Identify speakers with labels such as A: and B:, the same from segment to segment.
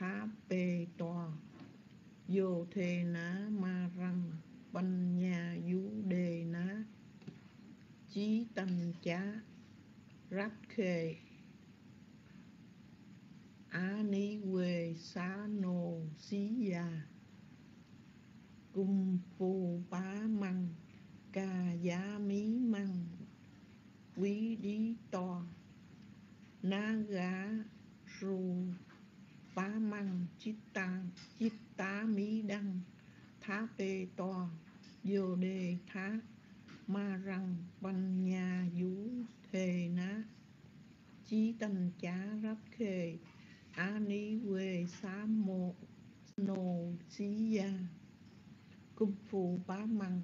A: Tha Pê toa vô thê ná ma răng banh nha dú đề ná chí tâm chá ráp khê á ní quê xá nô xí già cung phu bá măng ca giá mí măng quý đi to ná gá ru phá măng chít ta chít tá mí đăng thá pê to vô đề thá ma răng văn nhà vũ thề ná chí tâm chá rắp khề á ní quê xá mộ nồ xí gia cung phù bá măng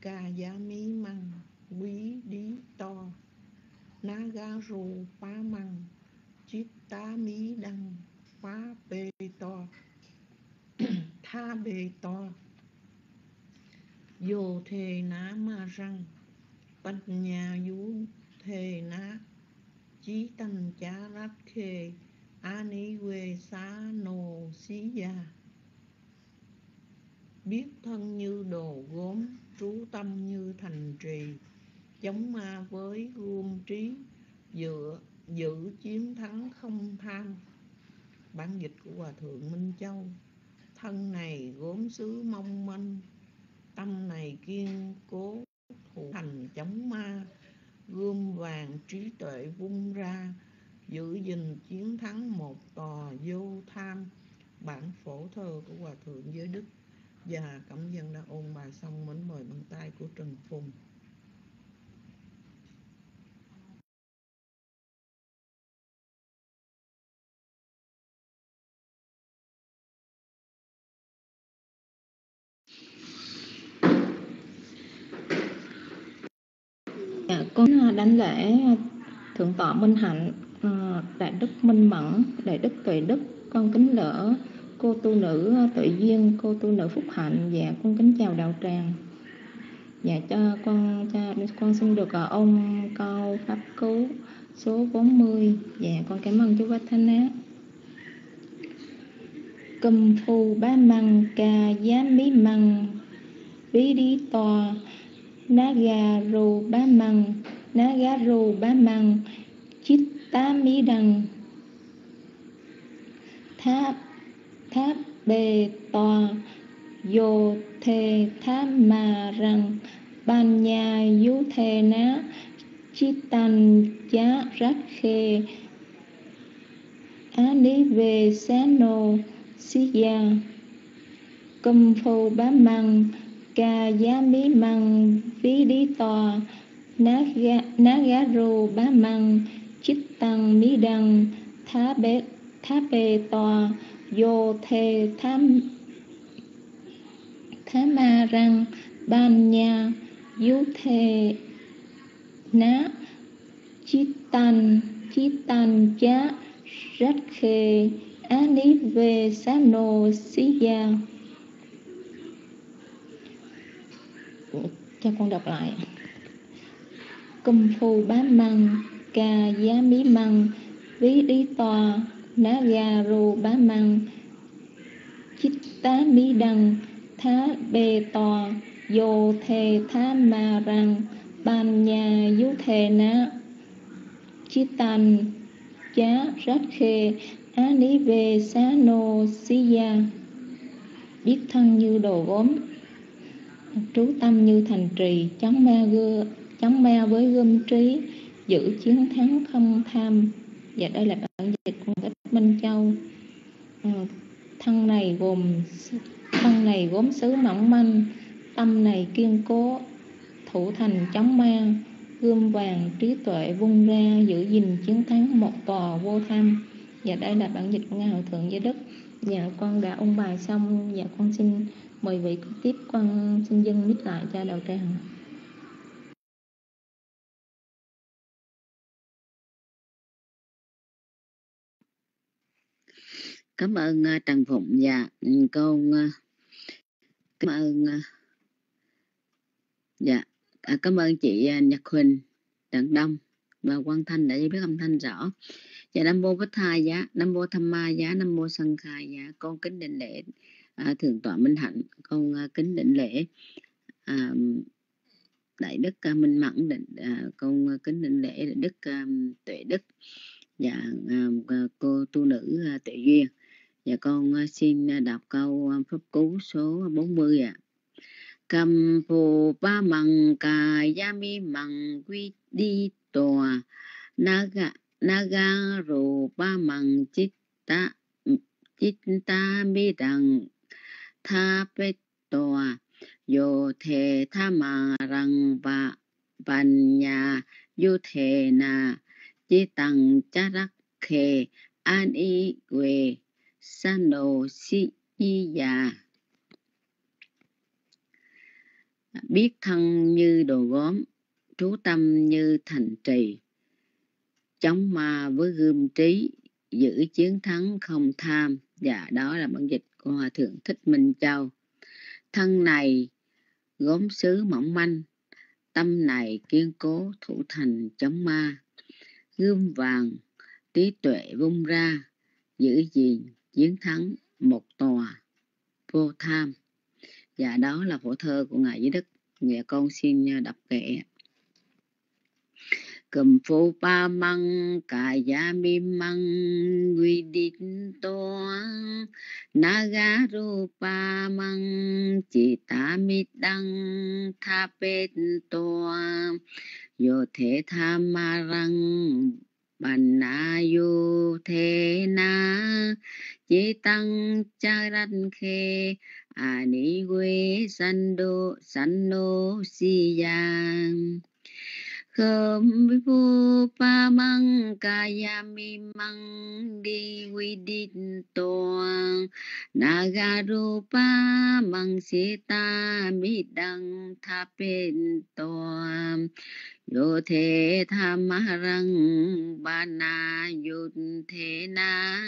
A: cà giá mí măng quý đí to ná gá rù bá măng chít tá mí đăng phá bê to. Tha bê to. Vô thề ná ma răng. Bạch nhà vú thề ná. Chí tâm chá lát khê. Á ní quê xá nô xí gia. Biết thân như đồ gốm, trú tâm như thành trì. Chống ma với gươm trí, dựa, giữ chiếm thắng không tham bản dịch của hòa thượng minh châu. Thân này gốm sứ mong manh, tâm này kiên cố, thủ thành chống ma, gươm vàng trí tuệ vung ra, giữ gìn chiến thắng một tòa vô tham. Bản phổ thơ của hòa thượng giới đức. Và cẩm dân đã ôn bài xong, mến mời bằng tay của trần phùng.
B: Dạ, con à, đánh lễ à, thượng tọa Minh Hạnh, à, đại đức Minh Mẫn, đại đức Tuệ Đức, con kính lỡ cô tu nữ Tuệ Duyên, cô tu nữ Phúc Hạnh, dạ con kính chào đạo tràng. Dạ cho con cho con xin được ông câu pháp cứu số 40. Dạ con cảm ơn chú Bách Thanh Á. Cầm phu bá măng ca giá mí măng bí đi to Nagaru bá măng Nagaru bá măng chít mí tháp tháp bề tòa yô thê tháp mà rằng. Ban nhà yú thê ná chít chá Rắc khê á ní về xá nô xí gia cầm phù bá măng ca giá mí măng ví đi to ná gá, ná gá rù bá măng chích tăng mí đăng thá bế thá bê to vô thê thám thá ma răng ban nha dú thê ná chít tan chít tan chá rách khê á ní về xá nô xí gia. Cho con đọc lại. Cung phu bá măng ca giá mí măng ví đi to, ná ga ru bá măng. Chích tá mí đăng thá bê to, vô thề thá ma răng ban nhà dú thề ná. Chí tàn chá rát khê á ní về xá nô xí gia. Biết thân như đồ gốm trú tâm như thành trì chống ma gưa chống ma với gươm trí, giữ chiến thắng không tham. Và đây là bản dịch của Thích Minh Châu. À, thân này gồm thân này gốm sứ mỏng manh, tâm này kiên cố, thủ thành chống ma, gươm vàng trí tuệ vung ra, giữ gìn chiến thắng một tòa vô tham. Và đây là bản dịch của ngài hội thượng giới đức. Dạ con đã ôn bài xong. Dạ con xin mời vị tiếp con xin dân mít lại cho đầu tràng.
C: Cảm ơn uh, trần phụng. Và um, con uh, cảm ơn uh, dạ à, cảm ơn chị uh, nhật huỳnh trần đông và quang thanh để biết âm thanh rõ. Dạ nam mô bích thai giá nam mô tham ma giá nam mô sân khai giá. Con kính định lễ à, thượng tọa minh hạnh con à, kính định lễ. À, đại đức à, minh mẫn định à, con à, kính định lễ đức à, tuệ đức. Và à, cô tu nữ à, tuệ duyên. Và con à, xin à, đọc câu à, pháp cú số 40 ạ. À. cầm phù ba mằng cà ya mi mằng quy đi tòa. Naga naga ru ba mằng chitta chitta mi đằng tha bê tòa yo thề tha mà răng và ban nhà yo thề nà chi tăng cha rắc khề an y quê san đồ si y già biết thân như đồ gốm trú tâm như thành trì. Chống ma với gươm trí, giữ chiến thắng không tham và đó là bản dịch của hòa thượng thích minh châu. Thân này gốm sứ mỏng manh tâm này kiên cố thủ thành chống ma. Gươm vàng trí tuệ vung ra giữ gìn chiến thắng một tòa vô tham. Và đó là phổ thơ của ngài dưới đức Dạ, con xin đọc kệ cầm phô pa măng, cà gia mi măng, quy định toan naga ba măng, chỉ ta mi đăng, tha bết toan yo thể tha ma răng bản na yu thế na chỉ tăng cha răn khê à ni quê san đô san nô si yang cơm vi phu pa măng ca ya mi măng, đi quy đi toang ru pa măng si ta mi đăng tha pen toang yo thế tham răng ba na yun thế na.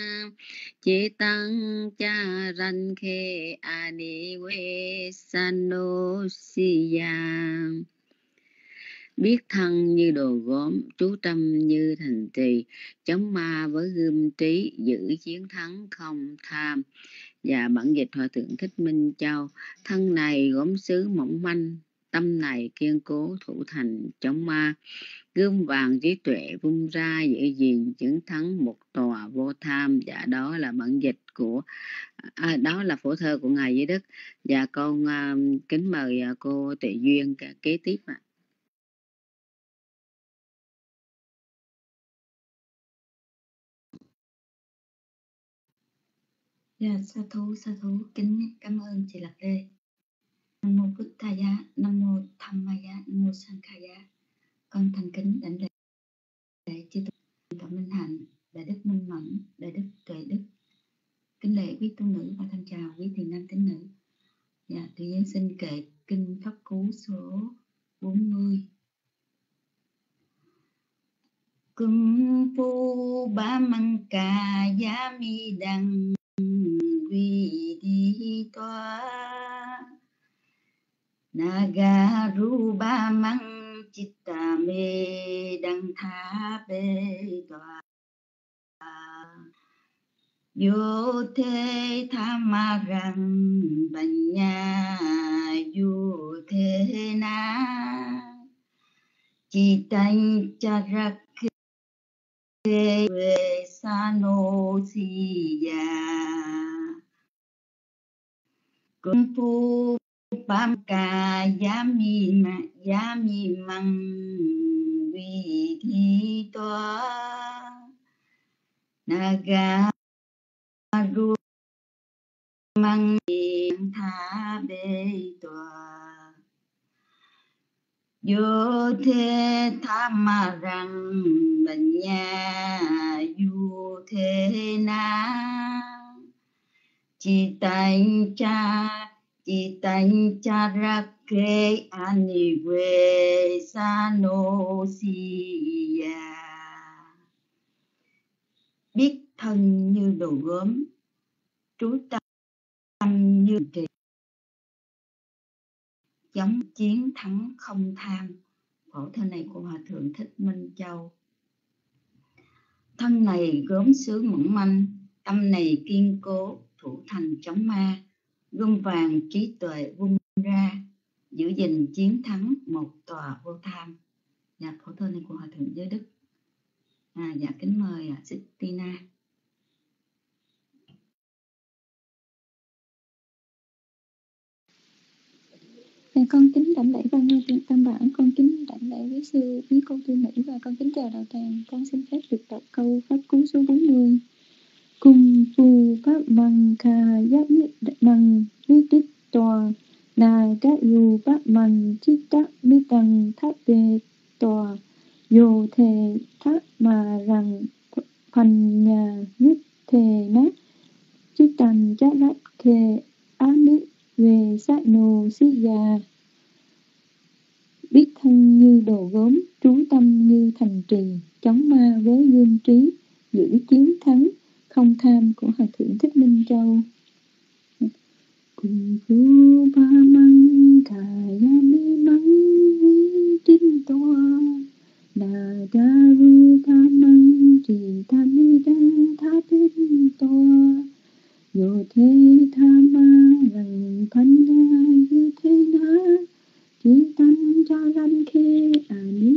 C: Chế tăng cha răn khe ani à we sano si yang biết thân như đồ gốm chú tâm như thành trì chống ma với gươm trí giữ chiến thắng không tham. Và bản dịch hòa thượng thích minh châu thân này gốm sứ mỏng manh tâm này kiên cố thủ thành chống ma. Gươm vàng trí tuệ vung ra giữ gìn chiến thắng một tòa vô tham. Và đó là bản dịch của à, đó là phổ thơ của ngài dưới đức. Và con à, kính mời à, cô tuệ duyên kế tiếp ạ. à.
D: Dạ, sa thú, sa thú, kính cảm ơn chị Lạc Lê. Nam mô Phật Tha Giá, Nam mô Tham Ma Giá, Nam mô Sang Kha Giá. Con thành kính đảnh lễ để chư tu Phạm Minh Hạnh, Đại Đức Minh Mẫn, Đại Đức Tuệ Đức. Kính lễ quý tu nữ và thân chào quý thiền nam tín nữ. Dạ, tự nhiên xin kệ kinh pháp cú số 40. Cung phu ba măng cà giá mi đăng toa naga ruba mang chitta me đăng tha bê toa yo thế tha ma rằng bành nha yo thế na chỉ tanh cha ra kê sa nô si ya công phu yami ca giá mi mà giá mi măng vì thi toa naga ru măng tha bê toa yo thế tha ma rằng bệnh nhà du thế na Chitang cha Chitang sa no si ya. Biết thân như đồ gốm, Trú tâm như trì. Chống chiến thắng không tham, Khổ thơ này của Hòa Thượng Thích Minh Châu. Thân này gốm sứ mỏng manh, tâm này kiên cố thủ thành chống ma gươm vàng trí tuệ vung ra giữ gìn chiến thắng một tòa vô tham dạ khổ thơ này của hòa thượng giới đức à dạ kính mời à, Tina
B: dạ, con kính đảnh lễ ban ngôi tam bảo, con kính đảnh lễ với sư với cô tư mỹ và con kính chào đạo tràng. Con xin phép được đọc câu pháp cú số 40. Cung phu pháp măng kha giác nhất năng viết tích tòa na các yu pháp măng chít các mi tăng tháp bê tòa dù thề tháp mà rằng phần nhà nhất thề nát chít tăng chát lát thề á nít về sát nô xí già biết thân như đồ gốm trú tâm như thành trì chống ma với gương trí giữ chiến thắng không tham của hòa thượng thích minh châu. Cùng phu ba măng thà ya mi măng vi trinh toa na đa ru ba măng, trì ta mi đăng tha trinh toa yo thế tha ma rằng phân ya như thế na chỉ tâm cho lanh khê à ni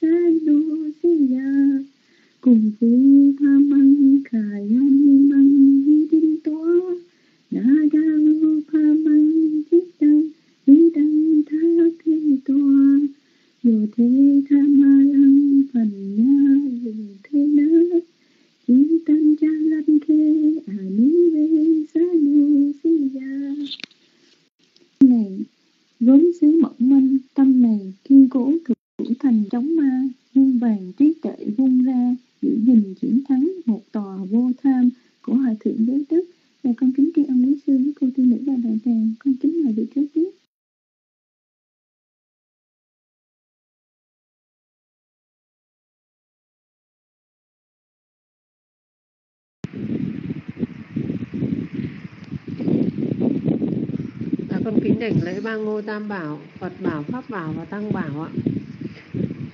B: sa du si ya cùng phu tham yo thế tha
E: ba ngôi tam bảo, Phật bảo, Pháp bảo và Tăng bảo ạ.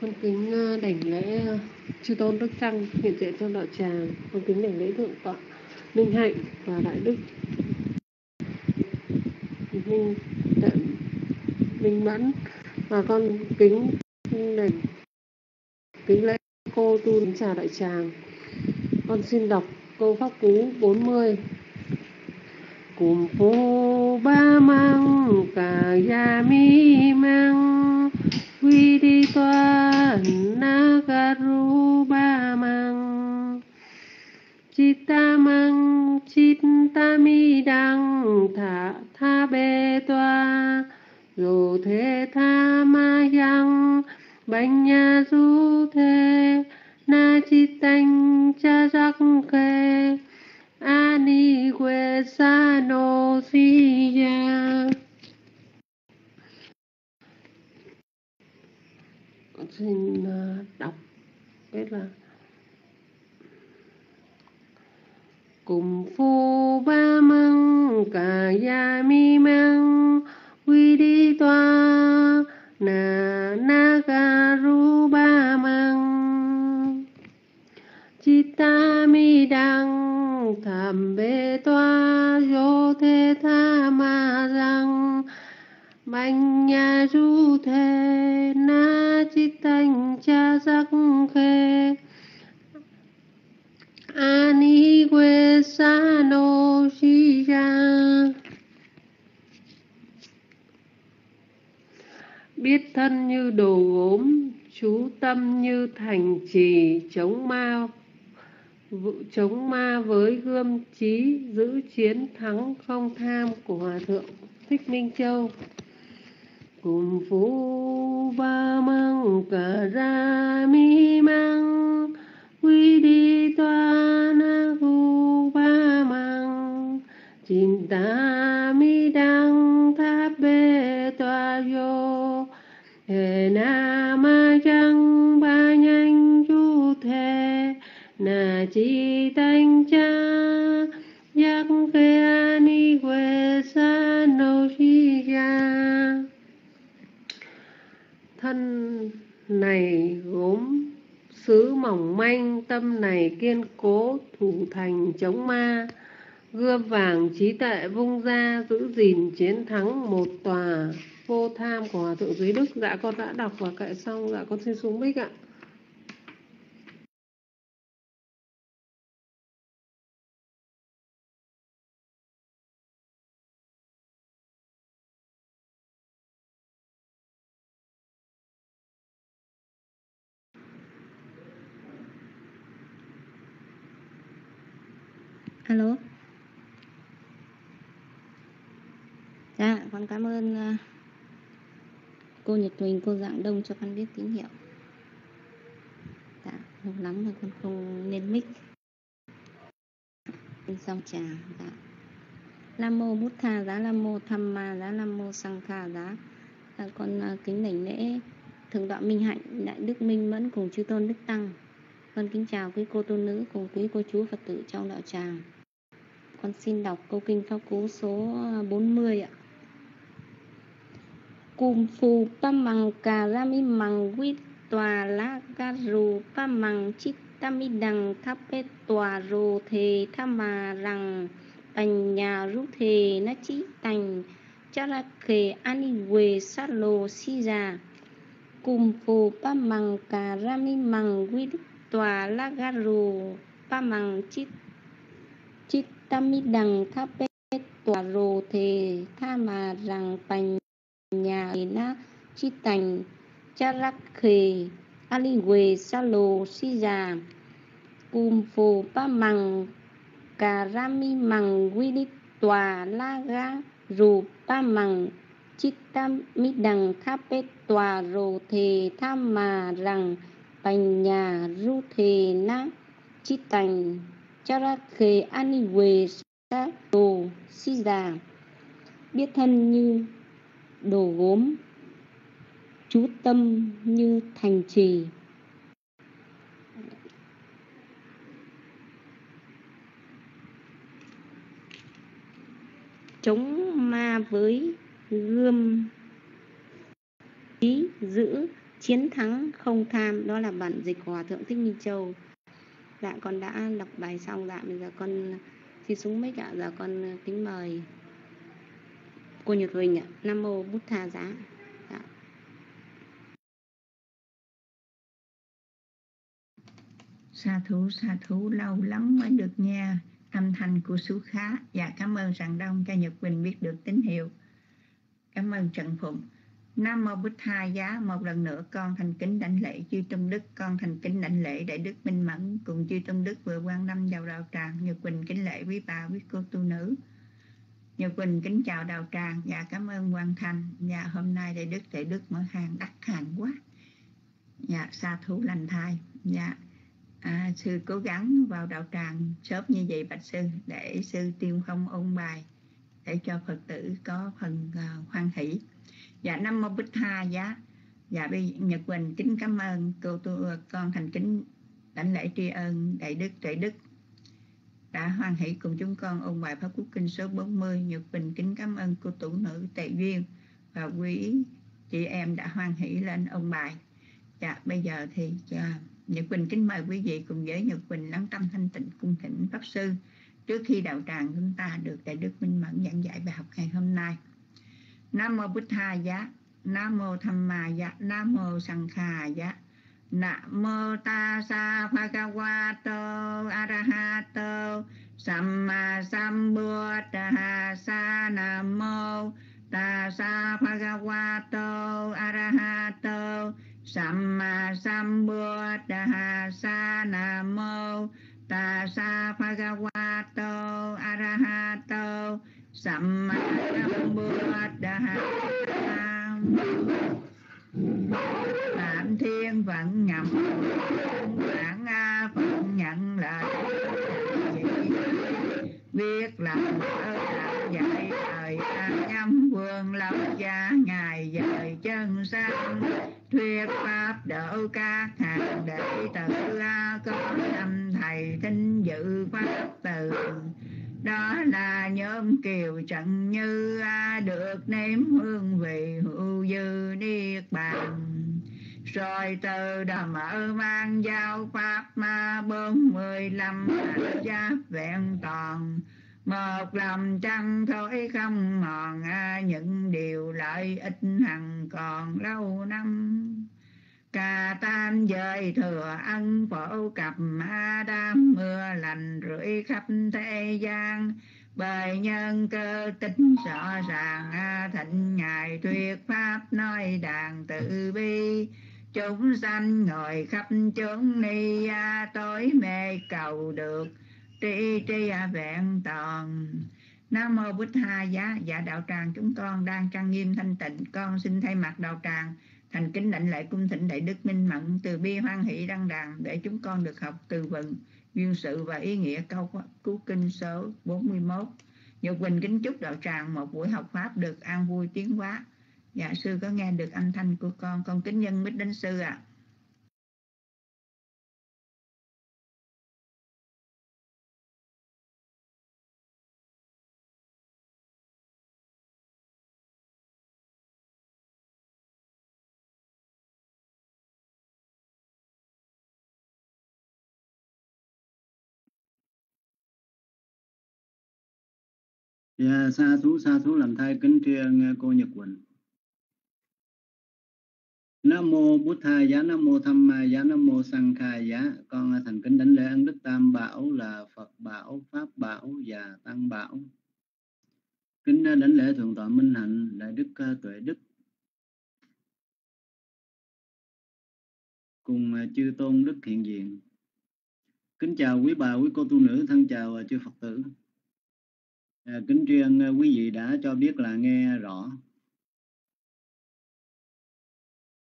E: Con kính ờ, đảnh lễ ờ, chư tôn đức trăng hiện diện trong đạo tràng. Con kính đảnh lễ thượng tọa Minh Hạnh và Đại Đức Minh Tận Minh Mẫn và con kính đảnh kính lễ cô tu trà đại tràng. Con xin đọc câu pháp cú 40 cùng phố ba mang, cả ya mi mang. Quy đi toa ru ba mang. Chita mang chita mi đăng tha tha bê toa. Dù thế tha ma yang, bánh nha du thế. Na chi tanh cha giác kê ani que sa xin à, đọc, biết là cùng phu ba măng, cả gia mi măng, quy đi toa na na ca ru ba măng. Chita mi đăng thầm bê toa yo thế tha ma rằng mạnh nhà du thế na chi thành cha giác khê ani quê sa no shi ya biết thân như đồ gốm chú tâm như thành trì chống ma vụ chống ma với gươm trí giữ chiến thắng không tham của hòa thượng thích minh châu. Cùng phú ba măng, cả ra mi măng, quy đi toa na gu ba măng. Chín ta mi đăng, tháp bê toa vô, hề na ma chăng na chi tanh cha yak ke ani we sa no chi ya thân này gốm sứ mỏng manh, tâm này kiên cố, thủ thành chống ma. Gươm vàng trí tệ vung ra, giữ gìn chiến thắng một tòa, vô tham của hòa thượng dưới đức. Dạ con đã đọc và kệ xong dạ con xin xuống bích ạ
F: alo dạ con cảm ơn ờ, cô Nhật Huỳnh cô Dạng Đông cho con biết tín hiệu. Dạ lâu lắm rồi con không lên mic. Xong trà dạ. Nam mô Bút Tha giá Nam mô Tham Ma giá Nam mô Sang Kha giá. Dạ, con ờ, kính đảnh lễ thượng tọa Minh Hạnh đại đức Minh Mẫn cùng chư tôn đức tăng. Con kính chào quý cô tôn nữ cùng quý cô chú Phật tử trong đạo tràng. Con xin đọc câu kinh pháp cú số ờ, 40 ạ. Cùng phù pa mằng cà ra mi mằng quy tòa lá ga rù, pa mằng chít ta mi đằng tháp bê tòa rồ thề, tha mà rằng tành nhà rú thề, na chí tành, cha ra kề ani quê sát lô si già. Cùng phù pa mằng cà ra mi mằng quy tòa lá ga rù, pa mằng chít chít ta mi đằng tháp bê tòa rồ thề, tha mà rằng tành nhà na, chi tành, cha rắc khề ali quê sa lô, si già cùng phù, pa mằng, cà ra mi mằng, quy đi tòa, la ga, rù, pa mằng, chít tam mi đằng tháp bê tòa, rồ thề tham mà rằng, bành nhà, ru thề na, chi tành, cha ra khề quê sa lô, si già. Biết thân như đồ gốm. Chú tâm như thành trì. Chống ma với gươm. Ý giữ chiến thắng không tham. Đó là bản dịch của hòa thượng thích minh châu. Dạ con đã đọc bài xong. Dạ bây giờ con xin xuống mic ạ. Giờ con kính mời cô Nhật Huỳnh ạ Nam Mô Bút Tha Giá dạ.
G: Sa thú, sa thú lâu lắm mới được nghe âm thanh của sú khá. Dạ cảm ơn rằng Đông cho Nhật Quỳnh biết được tín hiệu. Cảm ơn Trần Phụng. Nam Mô Bích Tha Giá một lần nữa con thành kính đảnh lễ chư Tôn Đức con thành kính đảnh lễ Đại Đức Minh Mẫn cùng chư Tôn Đức vừa quan năm vào đạo tràng Nhật Quỳnh kính lễ quý bà quý cô tu nữ Nhật Quỳnh kính chào đạo tràng và cảm ơn Quang Thành. Và hôm nay Đại Đức Đại Đức mở hàng đắt hàng quá. Dạ xa thú lành thai. Dạ à, sư cố gắng vào đạo tràng sớm như vậy bạch sư để sư tiêu không ôn bài để cho phật tử có phần uh, hoan hỷ. Dạ năm mô bích tha giá. Dạ bây nhật quỳnh kính cảm ơn cô tu con thành kính đảnh lễ tri ân đại đức đại đức đã hoan hỷ cùng chúng con ôn bài pháp quốc kinh số 40 nhật bình kính cảm ơn cô tủ nữ tệ duyên. Và quý chị em đã hoan hỷ lên ôn bài. Dạ bây giờ thì dạ, nhật bình kính mời quý vị cùng với nhật bình lắng tâm thanh tịnh cung thỉnh pháp sư. Trước khi đạo tràng chúng ta được đại đức minh mẫn giảng dạy bài học ngày hôm nay. Nam mô Bích tha giá nam mô tham ma giá nam mô Sang kha giá. Nam mô Namo tassa bhagavato arahato samma sambuddhassa Namo tassa bhagavato arahato samma sambuddhassa Namo tassa bhagavato arahato samma sambuddhassa Tạm thiên vận nhậm a phận nhận là Biết làm ở làm dạy thời nhâm vương lập gia, Ngài dời chân sang Thuyết pháp độ các hàng đệ tử Có năm thầy thính dự pháp từ đó là nhóm kiều chẳng như được nếm hương vị hữu dư niết bàn. Rồi từ đầm mở mang giao pháp ma bốn mươi lăm giáp vẹn toàn. Một lòng chân thối không mòn những điều lợi ích hằng còn lâu năm cà tam giới thừa ân phổ cập ma mưa lành rưỡi khắp thế gian. Bởi nhân cơ tính rõ ràng thịnh ngài thuyết pháp nói đàn tự bi. Chúng sanh ngồi khắp chốn ni tối mê cầu được, tri tri vẹn toàn. Nam mô bích ha giá. Dạ đạo tràng, chúng con đang trang nghiêm thanh tịnh. Con xin thay mặt đạo tràng thành kính lãnh lễ cung thỉnh đại đức minh mẫn từ bi hoan hỷ đăng đàn để chúng con được học từ vựng, duyên sự và ý nghĩa câu cứu kinh số 41 Nhật Quỳnh kính chúc đạo tràng một buổi học pháp được an vui tiến hóa. Dạ sư có nghe được âm thanh của con Con kính nhân mít đến sư ạ. à.
H: Yeah, xa số xa số làm thay kính tri cô Nhật Quỳnh. Nam mô Bụt Thầy giá, Nam mô Tham Ma giá, Nam mô Sang Khai giá. Con thành kính đánh lễ ân đức Tam Bảo là Phật Bảo, Pháp Bảo và Tăng Bảo. Kính đánh lễ thượng tọa Minh Hạnh, Đại Đức Tuệ Đức. Cùng chư tôn đức hiện diện. Kính chào quý bà, quý cô tu nữ, thân chào chư Phật tử. À, kính tri ân à, quý vị đã cho biết là nghe rõ.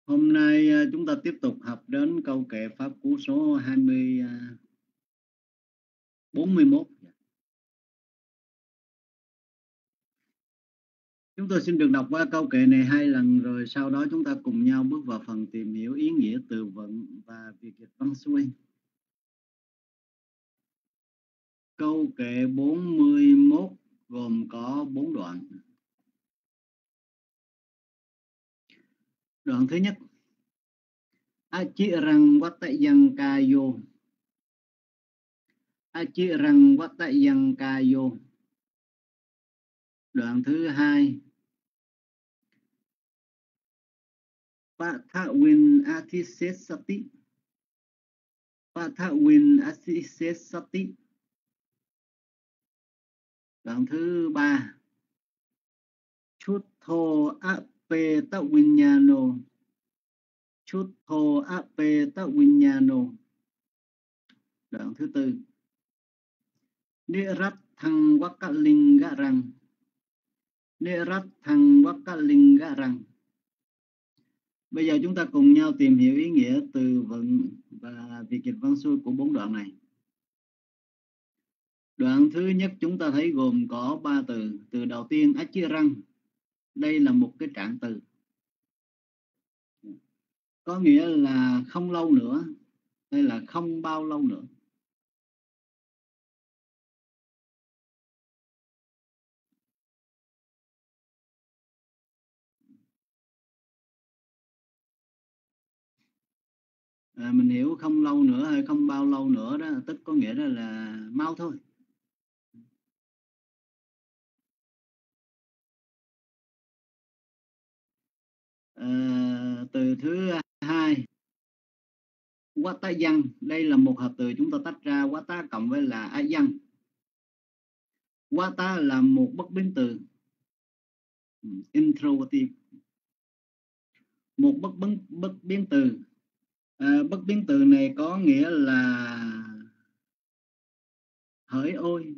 H: Hôm nay à, chúng ta tiếp tục học đến câu kệ Pháp Cú số 20, 41. À, chúng tôi xin được đọc qua câu kệ này hai lần rồi sau đó chúng ta cùng nhau bước vào phần tìm hiểu ý nghĩa từ vựng và việc dịch văn xuôi. Câu kệ 41 gồm có bốn đoạn. Đoạn thứ nhất. Achi răng vata yang kayo Achi răng vata yang kayo Đoạn thứ hai. Pathawin Atisesati Pathawin Atisesati đoạn thứ ba. Chút thô ape ta vinyano chút thô ape ta đoạn thứ tư. Nirat thăng wakalinga răng. Nirat thăng wakalinga răng. Bây giờ chúng ta cùng nhau tìm hiểu ý nghĩa từ vựng và việc dịch văn xuôi của bốn đoạn này. Đoạn thứ nhất chúng ta thấy gồm có ba từ. Từ đầu tiên răng Đây là một cái trạng từ. Có nghĩa là không lâu nữa. hay là không bao lâu nữa. à, mình hiểu không lâu nữa hay không bao lâu nữa đó tức có nghĩa đó là mau thôi à, từ thứ hai quá tá dân đây là một hợp từ chúng ta tách ra quá tá cộng với là a dân quá tá là một bất biến từ. Introvertive một bất biến bất biến từ. À, bất biến từ này có nghĩa là hỡi ôi.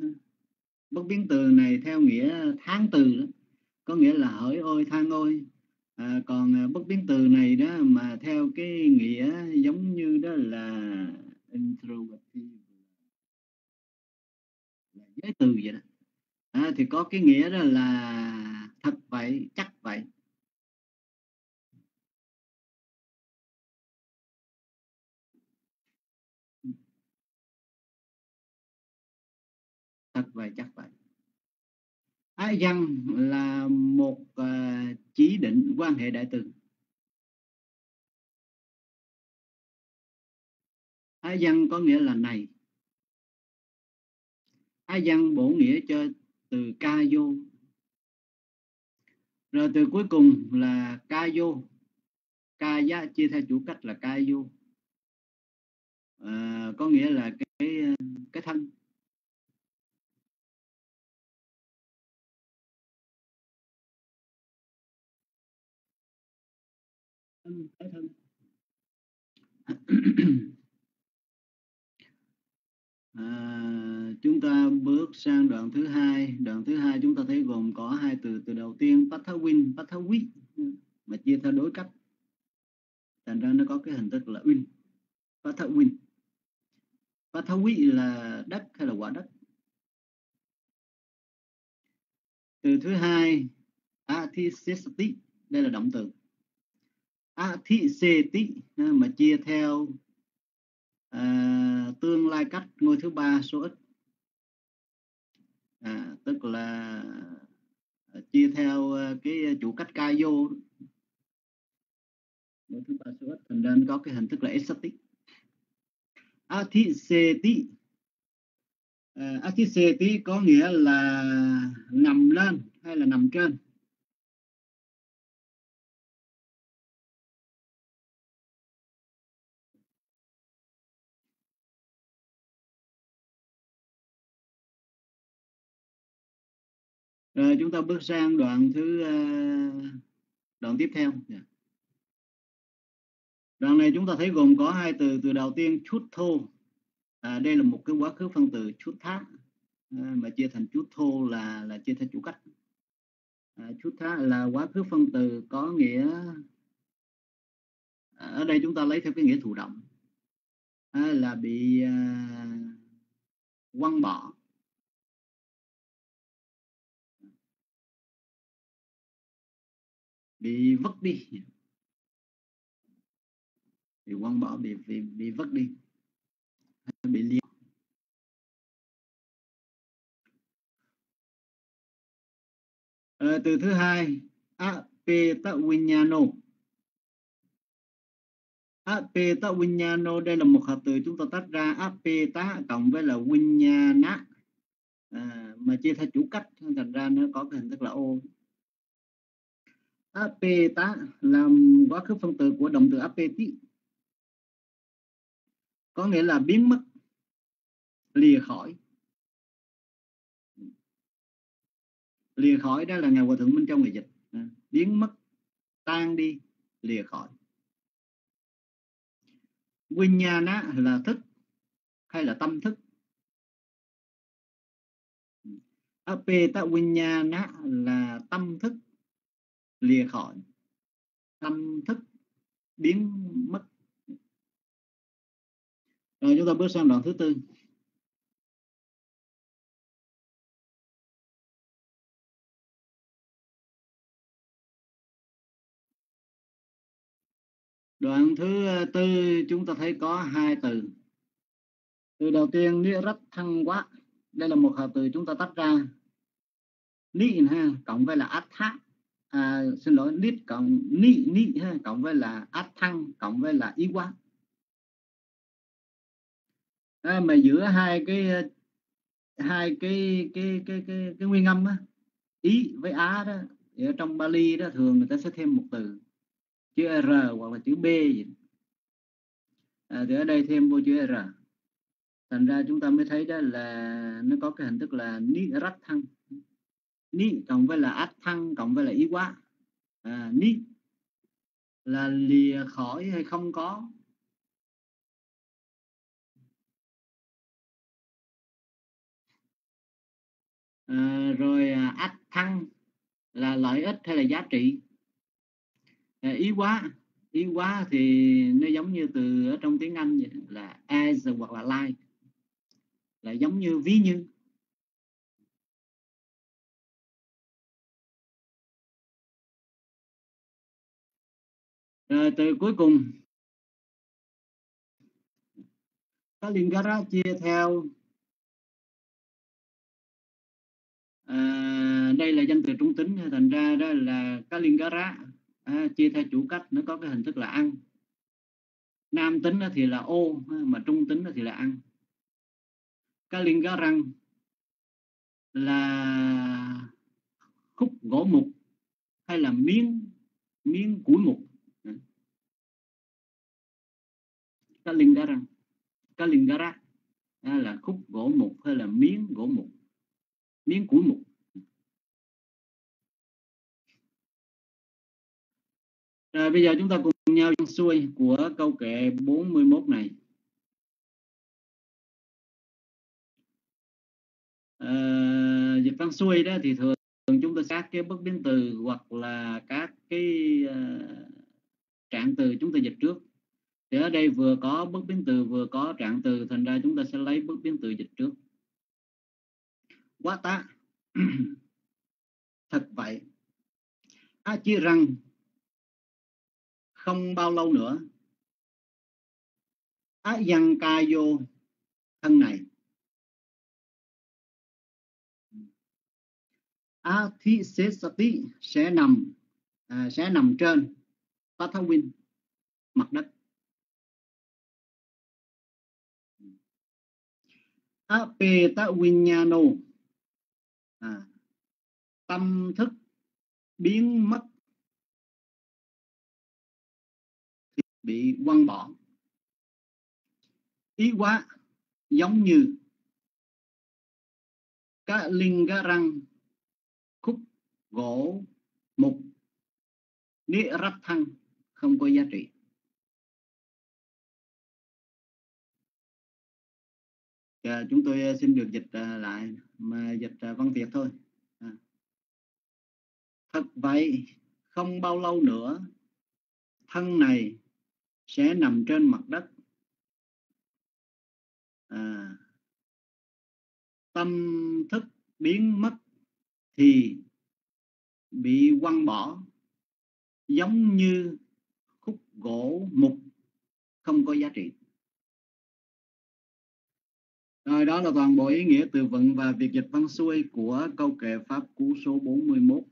H: Bất biến từ này theo nghĩa tháng từ đó. Có nghĩa là hỡi ôi than ôi à, còn à, bất biến từ này đó mà theo cái nghĩa giống như đó là introvertive là giới từ vậy đó. À, thì có cái nghĩa đó là thật vậy chắc vậy. Thật vậy chắc vậy. Ái văn là một uh, chỉ định quan hệ đại từ. a văn có nghĩa là này. A văn bổ nghĩa cho từ ca vô. Rồi từ cuối cùng là ca vô. Ca giá chia theo chủ cách là ca vô. À, có nghĩa là cái cái thân. Cái thân. À, chúng ta bước sang đoạn thứ hai. Đoạn thứ hai chúng ta thấy gồm có hai từ từ đầu tiên pathawin pathawi mà chia theo đối cách. Thành ra nó có cái hình thức là win pathawin. Pathawi là đất hay là quả đất? Từ thứ hai athisesti đây là động từ athiseti mà chia theo à, tương lai cách ngôi thứ ba số ít. À, tức là à, chia theo à, cái chủ cách ca vô. Ngôi thứ ba số ít thành ra có cái hình thức là estatic athiseti à, athiseti có nghĩa là nằm lên hay là nằm trên? Rồi chúng ta bước sang đoạn thứ ờ, đoạn tiếp theo. Dạ. Đoạn này chúng ta thấy gồm có hai từ từ đầu tiên chút thô. À, đây là một cái quá khứ phân từ chút thá à, mà chia thành chút thô là là chia thành chủ cách. À, chút thá là quá khứ phân từ có nghĩa à, ở đây chúng ta lấy theo cái nghĩa thụ động à, là bị à, quăng bỏ bị vứt đi. Bị quăng bỏ bị bị, bị vứt đi. Bị liệt. À, từ thứ hai apeta vinyano apeta đây là một hợp từ chúng ta tách ra. Apeta cộng với là winyana. À, mà chia theo chủ cách thành ra nó có cái hình thức là ô apeta là quá khứ phân từ của động từ apeti. Có nghĩa là biến mất, lìa khỏi. Lìa khỏi, đó là ngài hòa thượng minh trong người dịch. À, biến mất, tan đi, lìa khỏi. Vinyana là thức hay là tâm thức? Apeta Vinyana là tâm thức lìa khỏi. Tâm thức biến mất. Rồi chúng ta bước sang đoạn thứ tư. Đoạn thứ ờ, tư chúng ta thấy có hai từ. Từ đầu tiên nghĩa rất thăng quá. Đây là một hợp từ chúng ta tách ra. Ni ha cộng với là át thác à, xin lỗi nít cộng ni ni ha, cộng với là át thăng cộng với là ý quá à, mà giữa hai cái hai cái cái cái cái, cái nguyên âm á ý với á đó ở trong Bali đó thường người ta sẽ thêm một từ chữ r hoặc là chữ b gì à, thì ở đây thêm vô chữ r. Thành ra chúng ta mới thấy đó là nó có cái hình thức là ni rắc thăng ni cộng với là ác thăng cộng với là ý quá. À, ni là lìa khỏi hay không có. À, rồi à, ác thăng là lợi ích hay là giá trị? À, ý quá. Ý quá thì nó giống như từ ở trong tiếng Anh vậy, là as hoặc là like là giống như ví như. Rồi từ cuối cùng Kalingara chia theo. À, đây là danh từ trung tính thành ra đó là Kalingara à, chia theo chủ cách nó có cái hình thức là ăn. Nam tính thì là ô mà trung tính thì là ăn. Kalingarang là khúc gỗ mục hay là miếng miếng củi mục. Kalingarang kalingara à, là khúc gỗ mục hay là miếng gỗ mục miếng củi mục Rồi bây giờ chúng ta cùng nhau văn xuôi của câu kệ 41 này. À, dịch văn xuôi đó thì thường chúng ta các cái bất biến từ hoặc là các cái uh, trạng từ chúng ta dịch trước. Thì ở đây vừa có bất biến từ vừa có trạng từ thành ra chúng ta sẽ lấy bất biến từ dịch trước. Quá tá. Thật vậy. A chia rằng không bao lâu nữa á dân ca vô thân này á thi xế sẽ nằm à, sẽ nằm trên Pathawin mặt đất apeta winyano à, tâm thức biến mất. Bị quăng bỏ. Ý quá giống như các linh gá răng khúc gỗ mục. Nĩa rắp thăng không có giá trị. À, chúng tôi ờ, xin được dịch à, lại mà dịch à, văn việt thôi. À. thật vậy không bao lâu nữa thân này sẽ nằm trên mặt đất. À, tâm thức biến mất thì bị quăng bỏ giống như khúc gỗ mục không có giá trị rồi đó là toàn bộ ý nghĩa từ vựng và việc dịch văn xuôi của câu kệ Pháp cú số 41.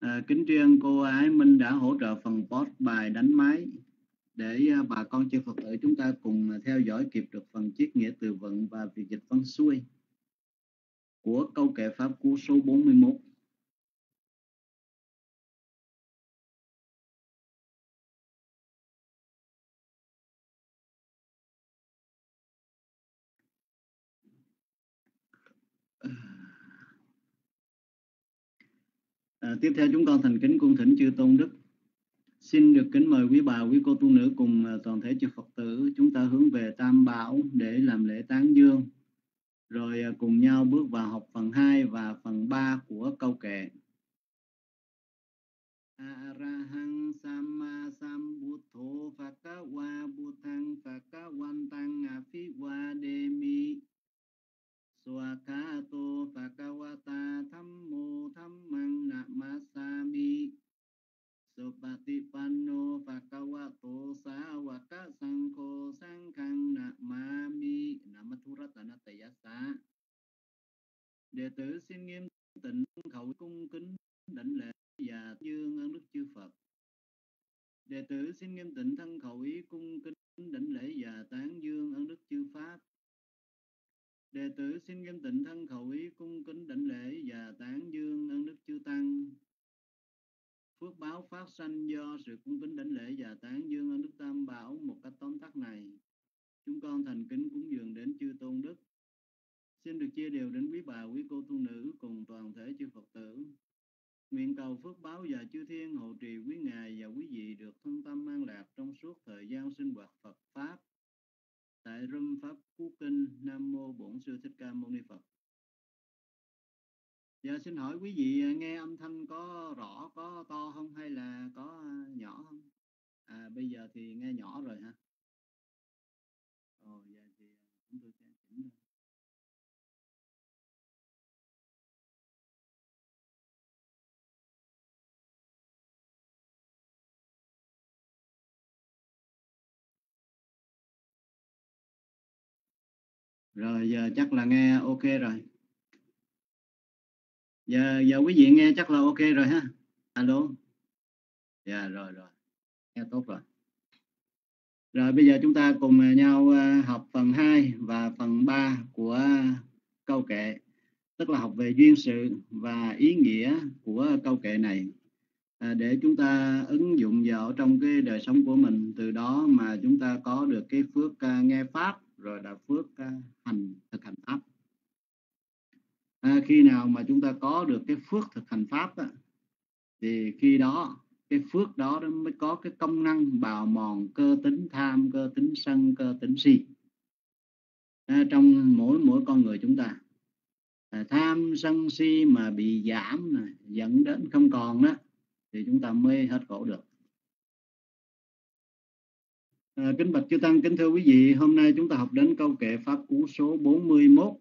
H: À, kính tri cô Ái Minh đã hỗ trợ phần post bài đánh máy để à, bà con chư Phật tử chúng ta cùng theo dõi kịp được phần chiếc nghĩa từ vựng và việc dịch văn xuôi của câu kệ Pháp cú số 41. À, tiếp theo chúng con thành kính cung thỉnh chư tôn đức. Xin được kính mời quý bà quý cô tu nữ cùng ờ, toàn thể chư phật tử chúng ta hướng về tam bảo để làm lễ tán dương. Rồi ờ, cùng nhau bước vào học phần 2 và phần 3 của câu kệ. Arahang Sama Sambuddho Phakawa Buddhang Phakawantang Afiwademi suakato Phakawata Thammo Thammang Namasami Supatipanno Phakawato Sawaka Sangkho Sangkhang Namami Namathurattanatayasa Đệ tử xin nghiêm tịnh khẩu cung kính đảnh lễ và dương ơn đức chư Phật. Đệ tử xin nghiêm tịnh thân khẩu ý cung kính đảnh lễ và tán dương ơn đức chư Pháp đệ tử xin nghiêm tịnh thân khẩu ý, cung kính đảnh lễ và tán dương ân đức chư tăng. Phước báo phát sanh do sự cung kính đảnh lễ và tán dương ân đức tam bảo một cách tóm tắt này. Chúng con thành kính cúng dường đến chư tôn đức. Xin được chia đều đến quý bà, quý cô tu nữ cùng toàn thể chư phật tử. Nguyện cầu phước báo và chư thiên hộ trì quý ngài và quý vị được thân tâm an lạc trong suốt thời gian sinh hoạt phật pháp tại râm pháp cú kinh nam mô bổn sư thích ca mâu ni phật. Dạ, xin hỏi quý vị nghe âm thanh có rõ có to không hay là có nhỏ không? À bây giờ thì nghe nhỏ rồi ha. Rồi. Rồi giờ chắc là nghe ok rồi. Giờ giờ quý vị nghe chắc là ok rồi ha. Alo. Dạ rồi rồi. Nghe tốt rồi. Rồi bây giờ chúng ta cùng nhau ờ, học phần 2 và phần 3 của câu kệ tức là học về duyên sự và ý nghĩa của câu kệ này. À, để chúng ta ứng dụng vào trong cái đời sống của mình từ đó mà chúng ta có được cái phước à, nghe pháp rồi là phước à, hành thực hành pháp. À, khi nào mà chúng ta có được cái phước thực hành pháp á, thì khi đó cái phước đó nó mới có cái công năng bào mòn cơ tính tham cơ tính sân cơ tính si. À, trong mỗi mỗi con người chúng ta à, tham sân si mà bị giảm này, dẫn đến không còn đó thì chúng ta mới hết khổ được à, kính bạch chư tăng kính thưa quý vị hôm nay chúng ta học đến câu kệ pháp cú số 41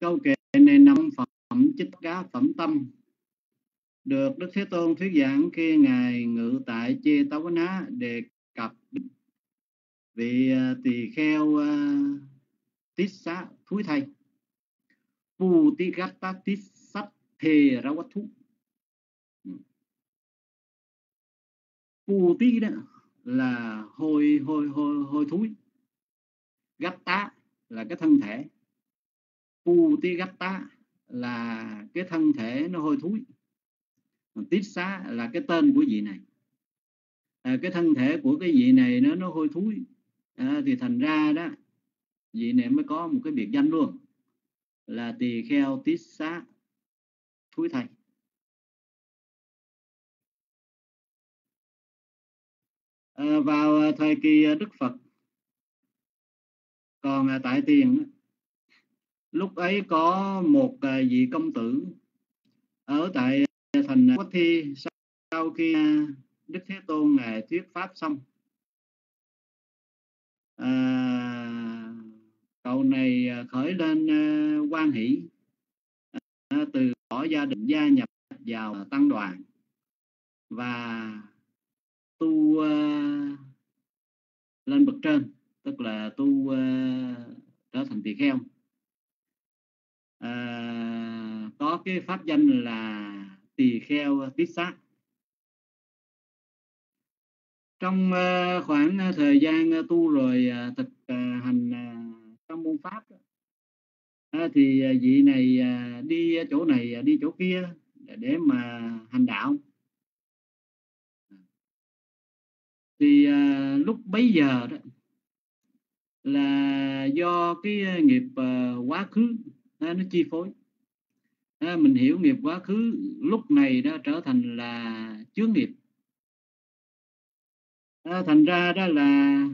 H: câu kệ này nằm phẩm chích cá phẩm tâm. Được Đức Thế Tôn thuyết giảng khi Ngài ngự tại Chê Tấu Ná đề cập vị à, tỳ kheo uh, tít xá thúi thay. Pù tí gắt tá tít sắp thề ra quát thú. Pù tí đó là hôi hôi hôi hôi thúi gắt tá là cái thân thể. Pu tí gắt tá là cái thân thể nó hôi thúi tít xá là cái tên của vị này. À, cái thân thể của cái vị này nó nó hôi thúi à, thì thành ra đó vị này mới có một cái biệt danh luôn là tỳ kheo tít xá thúi thầy. Ờ, vào ờ, thời kỳ ờ, đức phật. Còn tại tiền lúc ấy có một vị công tử ở tại thành Quách Thi. Sau khi Đức Thế Tôn ngài thuyết pháp xong à, cậu này khởi lên quan hỷ từ bỏ gia đình gia nhập vào tăng đoàn. Và tu uh, lên bậc trên tức là tu uh, trở thành tỳ kheo. À, có cái pháp danh là tỳ kheo tít sát trong uh, khoảng thời gian uh, tu rồi thực hành trong môn pháp thì vị này đi chỗ này đi chỗ kia để mà hành đạo. Thì à, lúc bấy giờ đó là do cái à, nghiệp à, quá khứ nó chi phối. À, mình hiểu nghiệp quá khứ lúc này đó trở thành là chướng nghiệp. À, thành ra đó là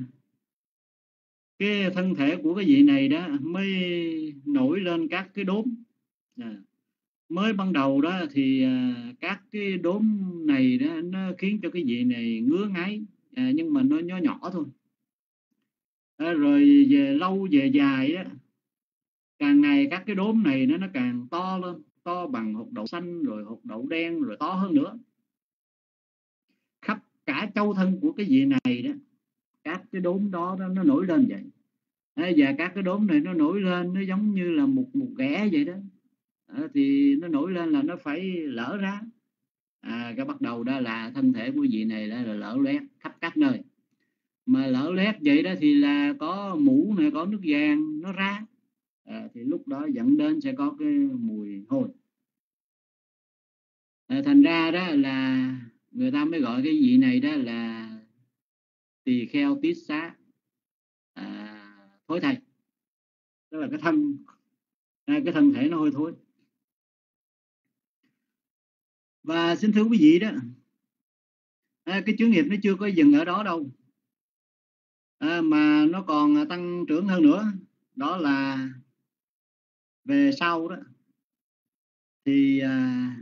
H: cái thân thể của cái vị này đó mới nổi lên các cái đốm. À, mới ban đầu đó thì à, các cái đốm này đó nó khiến cho cái vị này ngứa ngáy à, nhưng mà nó nhỏ nhỏ thôi. À, rồi về lâu về dài đó càng ngày các cái đốm này nó nó càng to lên to bằng hột đậu xanh rồi hột đậu đen rồi to hơn nữa. Khắp cả châu thân của cái vị này đó các cái đốm đó, đó nó nổi lên vậy. Ờ, và các cái đốm này nó nổi lên nó giống như là một một ghẻ vậy đó. À, thì nó nổi lên là nó phải lỡ ra à, cái bắt đầu đó là thân thể của vị này là, là lỡ loét khắp các nơi. Mà lỡ loét vậy đó thì là có mũ này có nước vàng nó ra. À, thì lúc đó dẫn đến sẽ có cái mùi hôi. À, thành ra đó là người ta mới gọi cái vị này đó là tỳ kheo tiết xá à, thối thầy. Tức là cái thân à, cái thân thể nó hôi thối và xin thưa quý vị đó à, cái chướng nghiệp nó chưa có dừng ở đó đâu. À, mà nó còn tăng trưởng hơn nữa đó là về sau đó. Thì à,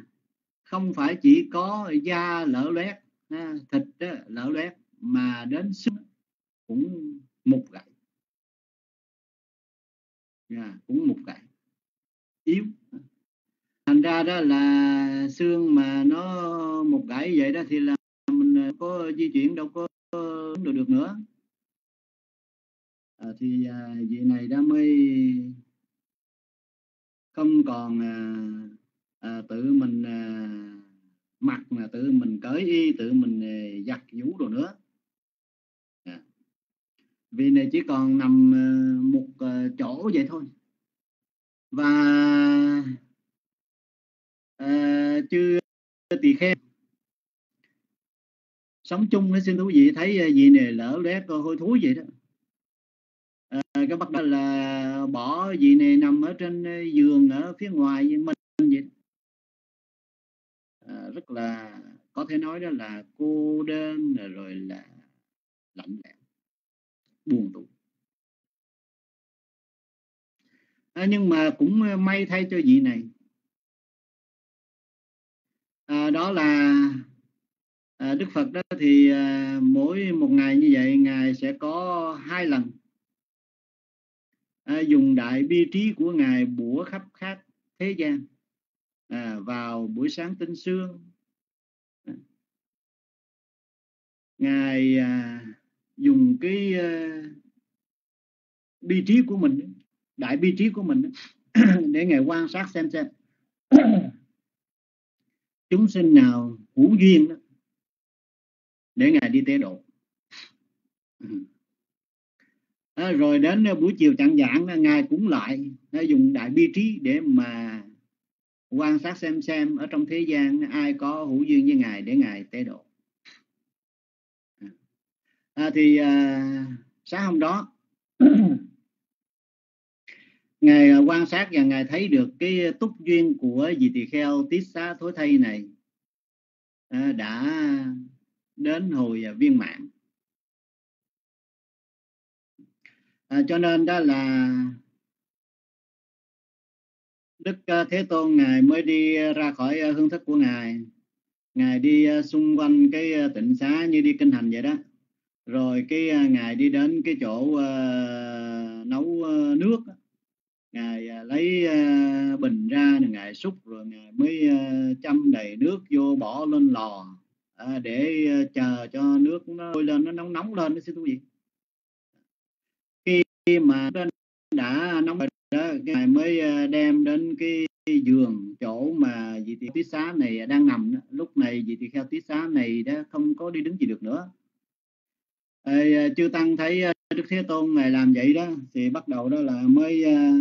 H: không phải chỉ có da lở loét thịt đó, lở loét mà đến xương cũng mục gãy yeah, dạ, cũng mục gãy yếu ra đó là xương mà nó mục gãy vậy đó thì là mình ờ, có di chuyển đâu có được được nữa. À, thì à, vị này đã mới không còn à, à, tự mình à, mặc mà tự mình cởi y tự mình à, giặt vũ đồ nữa. À, vị này chỉ còn nằm à, một à, chỗ vậy thôi. Và Ờ, uh, chư tỳ kheo sống chung với xin thú vị thấy ờ, gì này lỡ lét hôi thối vậy đó. À, cái bắt đầu là bỏ gì này nằm ở trên giường ở phía ngoài với mình vậy. À, rất là có thể nói đó là cô đơn rồi là lạnh lẽo buồn tủi à, nhưng mà cũng may thay cho vị này à, đó là à, Đức Phật đó thì à, mỗi một ngày như vậy ngài sẽ có hai lần à, dùng đại bi trí của ngài bủa khắp khác thế gian à, vào buổi sáng tinh sương. À, ngài à, dùng cái à, bi trí của mình đại bi trí của mình để ngài quan sát xem xem chúng sinh nào hữu duyên đó để ngài đi tế độ. À, rồi đến buổi chiều chẳng giảng ngài cũng lại dùng đại bi trí để mà quan sát xem xem ở trong thế gian ai có hữu duyên với ngài để ngài tế độ. À, thì à, sáng hôm đó ngài à, quan sát và ngài thấy được cái túc duyên của vị tỳ kheo tiết xá thối thay này à, đã đến hồi à, viên mãn. À, cho nên đó là đức thế tôn ngài mới đi ra khỏi hương thức của ngài. Ngài đi xung quanh cái tịnh xá như đi kinh hành vậy đó. Rồi cái ngài đi đến cái chỗ uh, nấu uh, nước ngài uh, lấy uh, bình ra rồi ngài xúc rồi ngài mới uh, châm đầy nước vô bỏ lên lò uh, để uh, chờ cho nước nó sôi lên nó nóng nóng lên nó sẽ thú vị khi mà đã nóng rồi đó ngài mới đem đến cái giường chỗ mà vị tỳ xá này đang nằm đó. lúc này vị tỳ kheo tí xá này đã không có đi đứng gì được nữa à, chư tăng thấy ờ, đức thế tôn ngài làm vậy đó thì bắt đầu đó là mới à,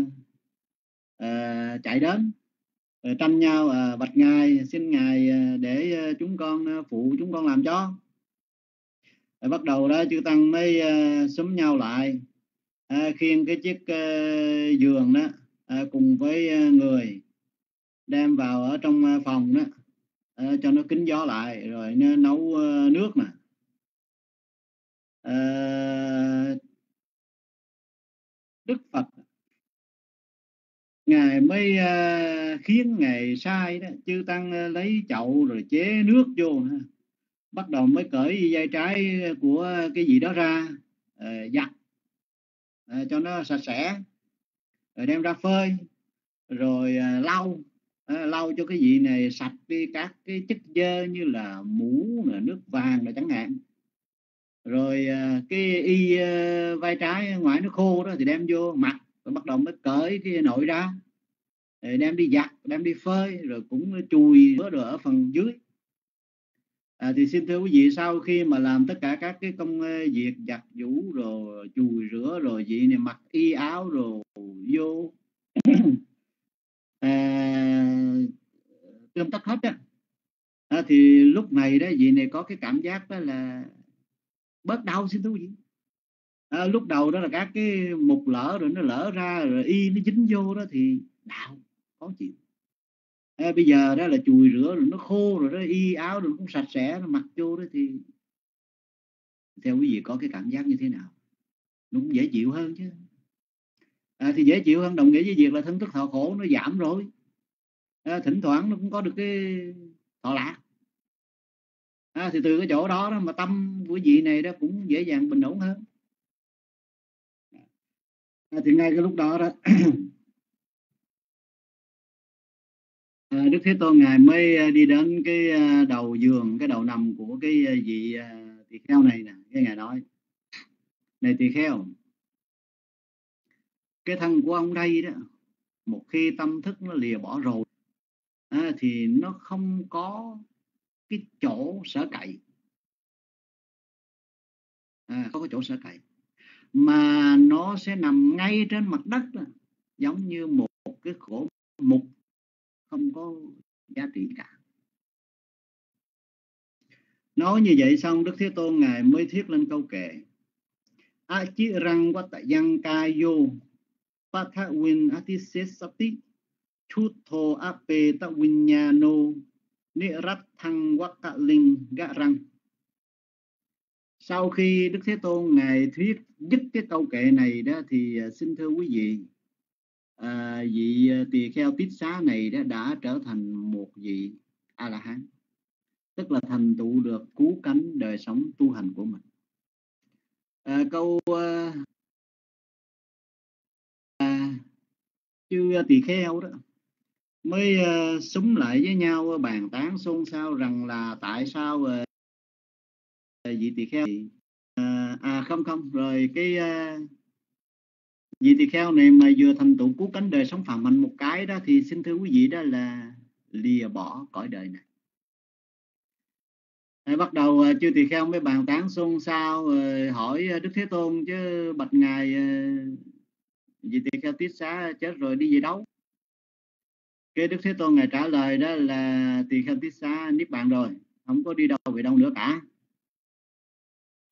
H: à, chạy đến. Rồi tranh nhau à, bạch ngài xin ngài để chúng con phụ chúng con làm cho rồi bắt đầu đó chư tăng mới à, xúm nhau lại. À, khiêng cái chiếc à, giường đó à, cùng với người đem vào ở trong phòng đó à, cho nó kín gió lại rồi nó nấu nước nè. Ờ, Đức Phật. Ngài mới uh, khiến ngài sai đó chư tăng uh, lấy chậu rồi chế nước vô bắt đầu mới cởi dây trái của cái gì đó ra uh, giặt uh, cho nó sạch sẽ rồi đem ra phơi rồi uh, lau uh, lau cho cái gì này sạch đi các cái chất dơ như là mũ nước vàng rồi chẳng hạn rồi à, cái y à, vai trái ngoài nó khô đó thì đem vô mặt rồi bắt đầu mới cởi cái nội ra. Rồi đem đi giặt đem đi phơi rồi cũng chùi bớt rồi ở phần dưới. À, thì xin thưa quý vị sau khi mà làm tất cả các cái công à, việc giặt vũ rồi chùi rửa rồi gì này mặc y áo rồi vô. À, tươm tất hết á. À, thì lúc này đó vị này có cái cảm giác đó là bớt đau xin thú vị. À, lúc đầu đó là các cái mục lỡ rồi nó lỡ ra rồi y nó dính vô đó thì đau khó chịu. À, bây giờ đó là chùi rửa rồi nó khô rồi đó y áo rồi nó cũng sạch sẽ nó mặc vô đó thì theo quý vị có cái cảm giác như thế nào? Nó cũng dễ chịu hơn chứ. À, thì dễ chịu hơn đồng nghĩa với việc là thân thức thọ khổ nó giảm rồi. À, thỉnh thoảng nó cũng có được cái thọ lạc à, thì từ cái chỗ đó, đó mà tâm của vị này đó cũng dễ dàng bình ổn hơn. À, thì ngay cái lúc đó đó à, Đức Thế Tôn ngài mới à, đi đến cái à, đầu giường cái đầu nằm của cái à, vị tỳ kheo này nè. Cái ngài nói này tỳ kheo cái thân của ông đây đó một khi tâm thức nó lìa bỏ rồi à, thì nó không có cái chỗ sở cậy. À, có chỗ sở cậy. Mà nó sẽ nằm ngay trên mặt đất đó, giống như một cái khổ mục không có giá trị cả. Nói như vậy xong đức thế tôn ngài mới thiết lên câu kệ. A chi răng wat yang kayo patha win atisesati chutho ape ta vinyano ni rat thăng waka linh gạ răng. Sau khi đức thế tôn ngài thuyết dứt cái câu kệ này đó thì à, xin thưa quý vị à, vị à, tỳ kheo tiết xá này đã, đã trở thành một vị a la hán tức là thành tựu được cứu cánh đời sống tu hành của mình. À, câu à, à, chư tỳ kheo đó mới uh, súng lại với nhau ờ, bàn tán xôn xao rằng là tại sao ờ, uh, vị tỳ kheo uh, à không không rồi cái uh, vị tỳ kheo này mà vừa thành tựu cứu cánh đời sống phạm hạnh một cái đó thì xin thưa quý vị đó là lìa bỏ cõi đời này. Đấy, bắt đầu uh, chư tỳ kheo mới bàn tán xôn xao uh, hỏi uh, đức thế tôn chứ bạch ngài vị tỳ kheo tiết xá chết rồi đi về đâu? Cái đức thế tôn ngài trả lời đó là tỳ kheo tít xá niết bàn rồi không có đi đâu về đâu nữa cả.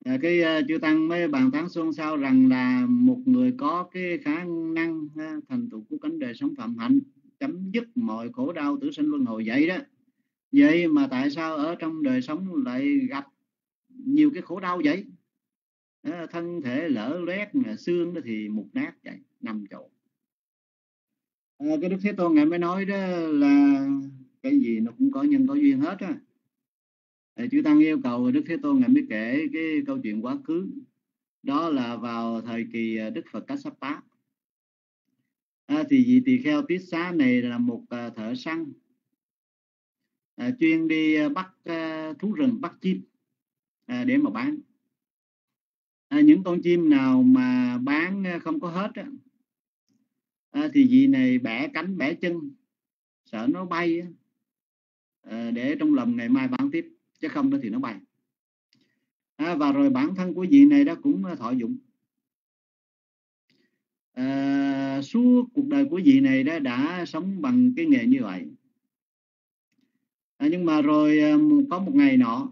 H: À, cái uh, chư tăng mới bàn tán xôn xao rằng là một người có cái khả năng uh, thành tựu của cánh đời sống phạm hạnh chấm dứt mọi khổ đau tử sinh luân hồi vậy đó. Vậy mà tại sao ở trong đời sống lại gặp nhiều cái khổ đau vậy? À, thân thể lỡ loét à, xương đó thì mục nát vậy nằm chỗ à, cái đức thế tôn ngài mới nói đó là cái gì nó cũng có nhân có duyên hết á. À, chư tăng yêu cầu đức thế tôn ngài mới kể cái câu chuyện quá khứ. Đó là vào thời kỳ ờ, đức phật Kassapa à, ờ, thì vị tỳ kheo tiết xá này là một thợ săn à, chuyên đi bắt à, thú rừng bắt chim à, để mà bán. À, những con chim nào mà bán không có hết á, à, thì vị này bẻ cánh bẻ chân sợ nó bay à, để trong lòng ngày mai bán tiếp chứ không đó thì nó bay. À, và rồi bản thân của vị này đó cũng ờ, thọ dụng. À, suốt cuộc đời của vị này đó đã sống bằng cái nghề như vậy. À, nhưng mà rồi có một ngày nọ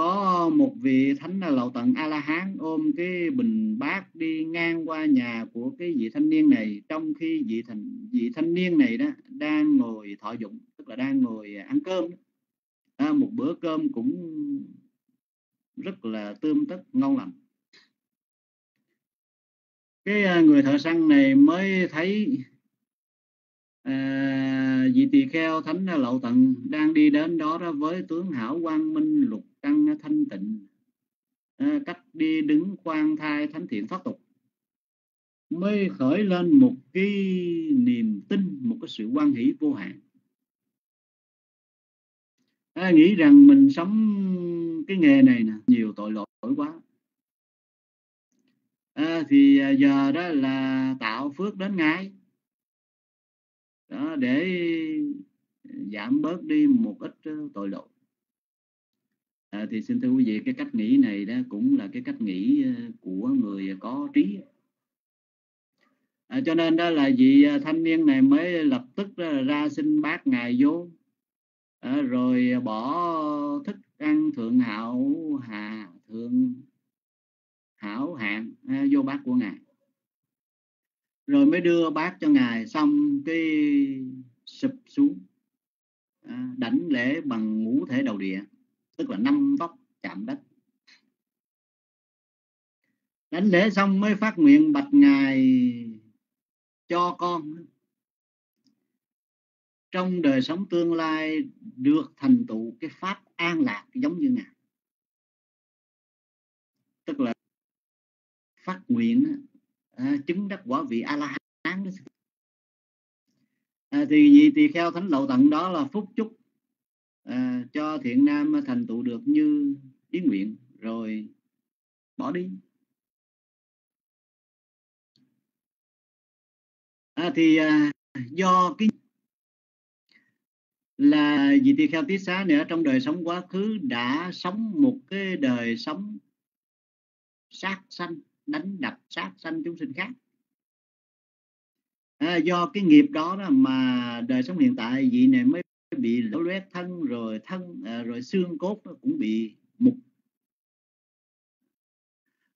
H: có một vị thánh lậu tận a la hán ôm cái bình bát đi ngang qua nhà của cái vị thanh niên này. Trong khi vị thành vị thanh niên này đó đang ngồi thọ dụng tức là đang ngồi ăn cơm à, một bữa cơm cũng rất là tươm tất ngon lành. Cái à, người thợ săn này mới thấy à, vị tỳ kheo thánh lậu tận đang đi đến đó, đó với tướng hảo quang minh lục căn thanh tịnh. À, cách đi đứng khoan thai thánh thiện thoát tục. Mới khởi lên một cái niềm tin một cái sự quan hỷ vô hạn. À, nghĩ rằng mình sống cái nghề này nè nhiều tội lỗi quá. Ờ, à, thì giờ đó là tạo phước đến ngay đó để à, giảm bớt đi một ít ờ, tội lỗi à, thì xin thưa quý vị cái cách nghĩ này đó cũng là cái cách nghĩ ờ, của người có trí. À, cho nên đó là vị à, thanh niên này mới lập tức ra xin bác ngài vô. À, rồi à, bỏ thức ăn thượng hảo hà thượng hảo hạng à, vô bác của ngài. Rồi mới đưa bác cho ngài xong cái sụp xuống à, đảnh lễ bằng ngũ thể đầu địa tức là năm tóc chạm đất. Đánh lễ xong mới phát nguyện bạch ngài cho con. Trong đời sống tương lai được thành tựu cái pháp an lạc giống như ngài. Tức là phát nguyện à, chứng đắc quả vị a la hán à, thì vì tỳ kheo thánh lậu tận đó là phúc chúc à, cho thiện nam thành tựu được như ý nguyện rồi bỏ đi. À, thì à, do cái là vị tỳ kheo tiết xá này ở trong đời sống quá khứ đã sống một cái đời sống sát sanh đánh đập sát sanh chúng sinh khác. À, do cái nghiệp đó, đó mà đời sống hiện tại vị này mới bị lỗ loét thân rồi thân à, rồi xương cốt nó cũng bị mục.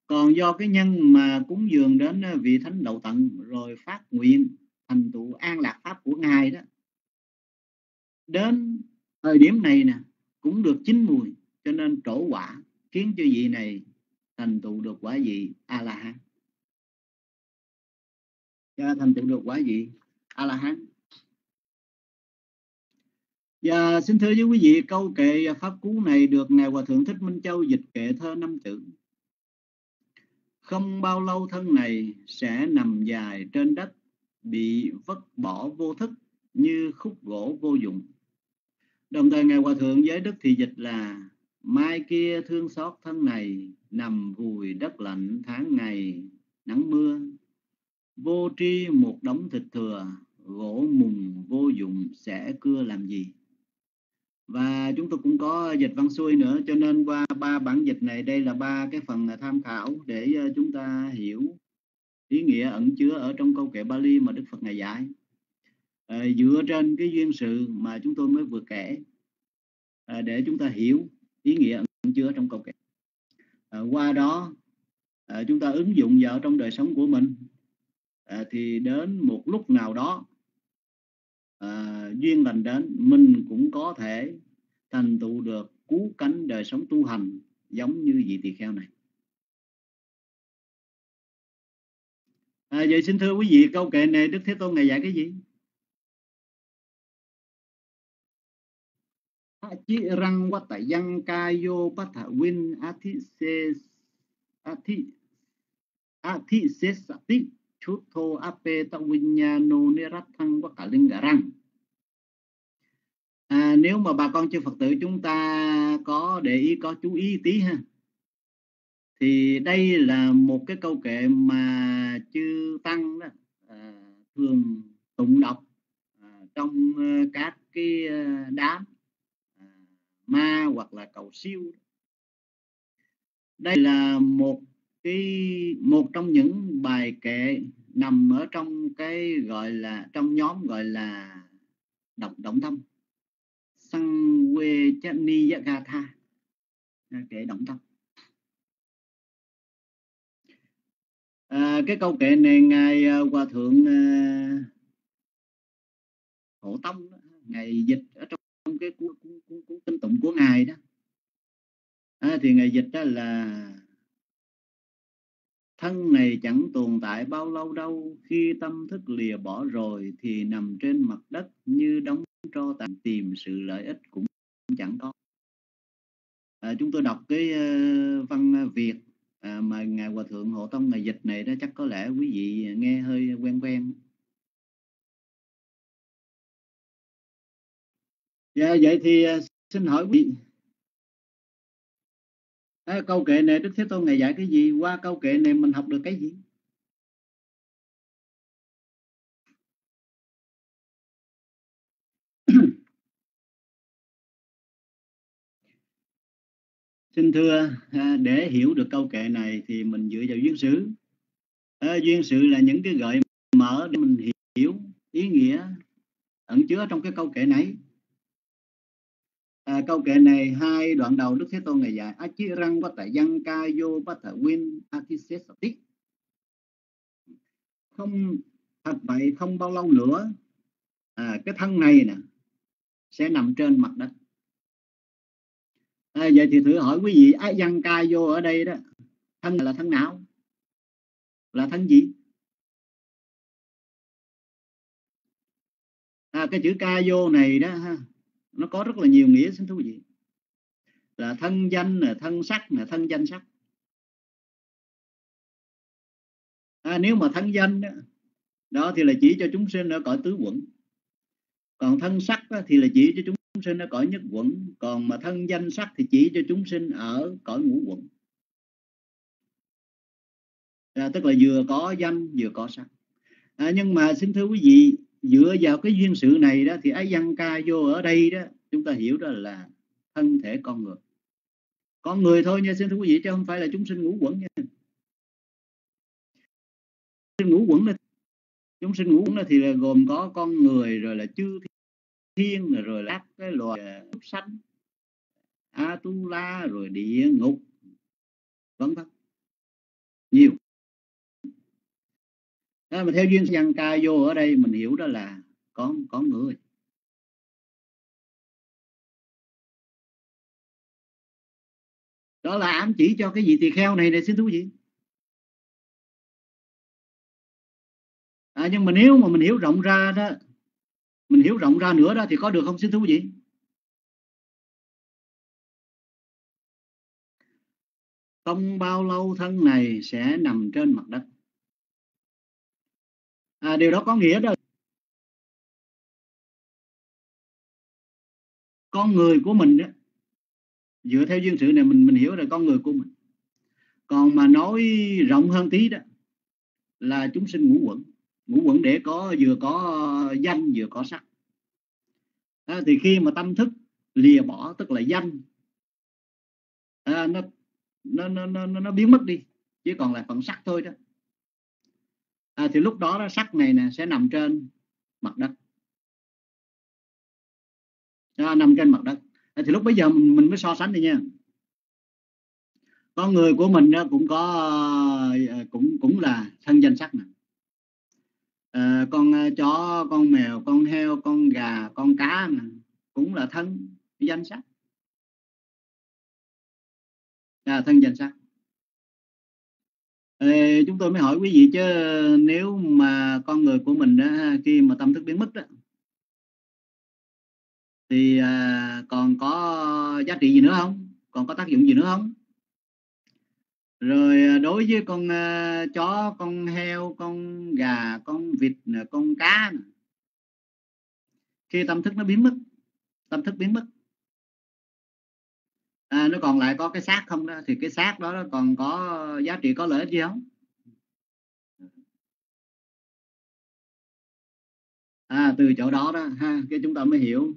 H: Còn do cái nhân mà cúng dường đến à, vị thánh đầu tận rồi phát nguyện thành tựu an lạc pháp của ngài đó đến thời điểm này nè cũng được chín mùi cho nên trổ quả khiến cho vị này thành tựu được quả vị a la hán cho thành tựu được quả vị a la hán và xin thưa với quý vị, câu kệ pháp cú này được ngài hòa thượng thích minh châu dịch kệ thơ năm chữ. Không bao lâu thân này sẽ nằm dài trên đất, bị vứt bỏ vô thức như khúc gỗ vô dụng. Đồng thời ngài hòa thượng giới đức thì dịch là, mai kia thương xót thân này nằm vùi đất lạnh tháng ngày, nắng mưa. Vô tri một đống thịt thừa, gỗ mùng vô dụng sẽ cưa làm gì? Và chúng tôi cũng có dịch văn xuôi nữa cho nên qua ba bản dịch này đây là ba cái phần tham khảo để ờ, chúng ta hiểu ý nghĩa ẩn chứa ở trong câu kệ Bali mà Đức Phật ngài dạy. À, dựa trên cái duyên sự mà chúng tôi mới vừa kể à, để chúng ta hiểu ý nghĩa ẩn chứa trong câu kệ. À, qua đó à, chúng ta ứng dụng vào trong đời sống của mình. À, thì đến một lúc nào đó à, duyên lành đến mình cũng có thể thành tựu được cú cánh đời sống tu hành giống như vị tỳ kheo này. À, vậy xin thưa quý vị câu kệ này đức thế tôn ngài dạy cái gì? Chi răng quá tại văn ca vô bát thả win athi se athi athi se sati chút thô ape ta vinyano à, nirathang quá cả linh cả răng. À, nếu mà bà con chư Phật tử chúng ta có để ý có chú ý tí ha thì đây là một cái câu kệ mà chư tăng đó, à, thường tụng đọc à, trong à, các cái à, đám à, ma hoặc là cầu siêu đây là một cái một trong những bài kệ nằm ở trong cái gọi là trong nhóm gọi là đọc động tâm sang quê chani yagatha kệ động tâm à, cái câu kệ này ngài à, hòa thượng à, hộ tông ngài dịch ở trong, cái cuốn, cuốn, cuốn, cuốn kinh tụng của ngài đó. À, thì ngài dịch đó là thân này chẳng tồn tại bao lâu đâu khi tâm thức lìa bỏ rồi thì nằm trên mặt đất như đóng tro tàn tìm sự lợi ích cũng chẳng có. À, chúng tôi đọc cái uh, văn việt à, mà ngài hòa thượng hộ tông ngài dịch này đó chắc có lẽ quý vị nghe hơi quen quen. Dạ, vậy thì uh, xin hỏi quý vị câu kệ này đức thế tôn ngài dạy cái gì? Qua câu kệ này mình học được cái gì? Xin thưa à, để hiểu được câu kệ này thì mình dựa vào duyên sử à, duyên sự là những cái gợi mở để mình hiểu ý nghĩa ẩn chứa trong cái câu kệ này à, câu kệ này hai đoạn đầu đức thế tôn ngày dạy a chi răng bát tại văn ca vô bát tại win atisesati không thật vậy không bao lâu nữa à, cái thân này nè sẽ nằm trên mặt đất. À, vậy thì thử hỏi quý vị á văn ca vô ở đây đó thân là thân nào? Là thân gì? À, cái chữ ca vô này đó ha nó có rất là nhiều nghĩa xin thú vị. Là thân danh là thân sắc là thân danh sắc. À, nếu mà thân danh đó, đó thì là chỉ cho chúng sinh ở cõi tứ quẩn. Còn thân sắc đó, thì là chỉ cho chúng sinh ở cõi nhất quẩn. Còn mà thân danh sắc thì chỉ cho chúng sinh ở cõi ngũ quẩn. À, tức là vừa có danh vừa có sắc. À, nhưng mà xin thưa quý vị dựa vào cái duyên sự này đó thì ái văn ca vô ở đây đó, chúng ta hiểu đó là thân thể con người. Con người thôi nha, xin thưa quý vị, chứ không phải là chúng sinh ngũ quẩn nha. Sinh ngũ quẩn là chúng sinh ngũ quẩn là thì là gồm có con người, rồi là chư thiên, rồi là các cái loài à, súc sanh la, rồi địa ngục, vân vân. Nhiều à, mà theo duyên văn ca vô ở đây mình hiểu đó là có có người. Đó là ám chỉ cho cái gì tỳ kheo này này xin thú vị. À, nhưng mà nếu mà mình hiểu rộng ra đó mình hiểu rộng ra nữa đó thì có được không xin thú vị? Không bao lâu thân này sẽ nằm trên mặt đất à, điều đó có nghĩa đó con người của mình đó dựa theo duyên sự này mình mình hiểu là con người của mình. Còn mà nói rộng hơn tí đó là chúng sinh ngũ quẩn. Ngũ quẩn để có vừa có danh vừa có sắc. À, thì khi mà tâm thức lìa bỏ tức là danh à, nó, nó nó nó nó biến mất đi chỉ còn lại phần sắc thôi đó à, thì lúc đó, đó sắc này nè sẽ nằm trên mặt đất. À, nằm trên mặt đất. À, thì lúc bây giờ mình, mình mới so sánh đi nha. Con người của mình cũng có ờ, cũng cũng là thân danh sắc nè. À, con ờ, chó con mèo con heo con gà con cá nè cũng là thân danh sắc à, thân danh sắc Ê, chúng tôi mới hỏi quý vị chứ nếu mà con người của mình đó khi mà tâm thức biến mất đó thì à, còn có giá trị gì nữa không? Còn có tác dụng gì nữa không? Rồi à, đối với con uh, chó con heo con gà con vịt con cá khi tâm thức nó biến mất tâm thức biến mất à, nó còn lại có cái xác không đó? Thì cái xác đó còn có giá trị có lợi ích gì không? À, từ chỗ đó đó ha cái chúng ta mới hiểu.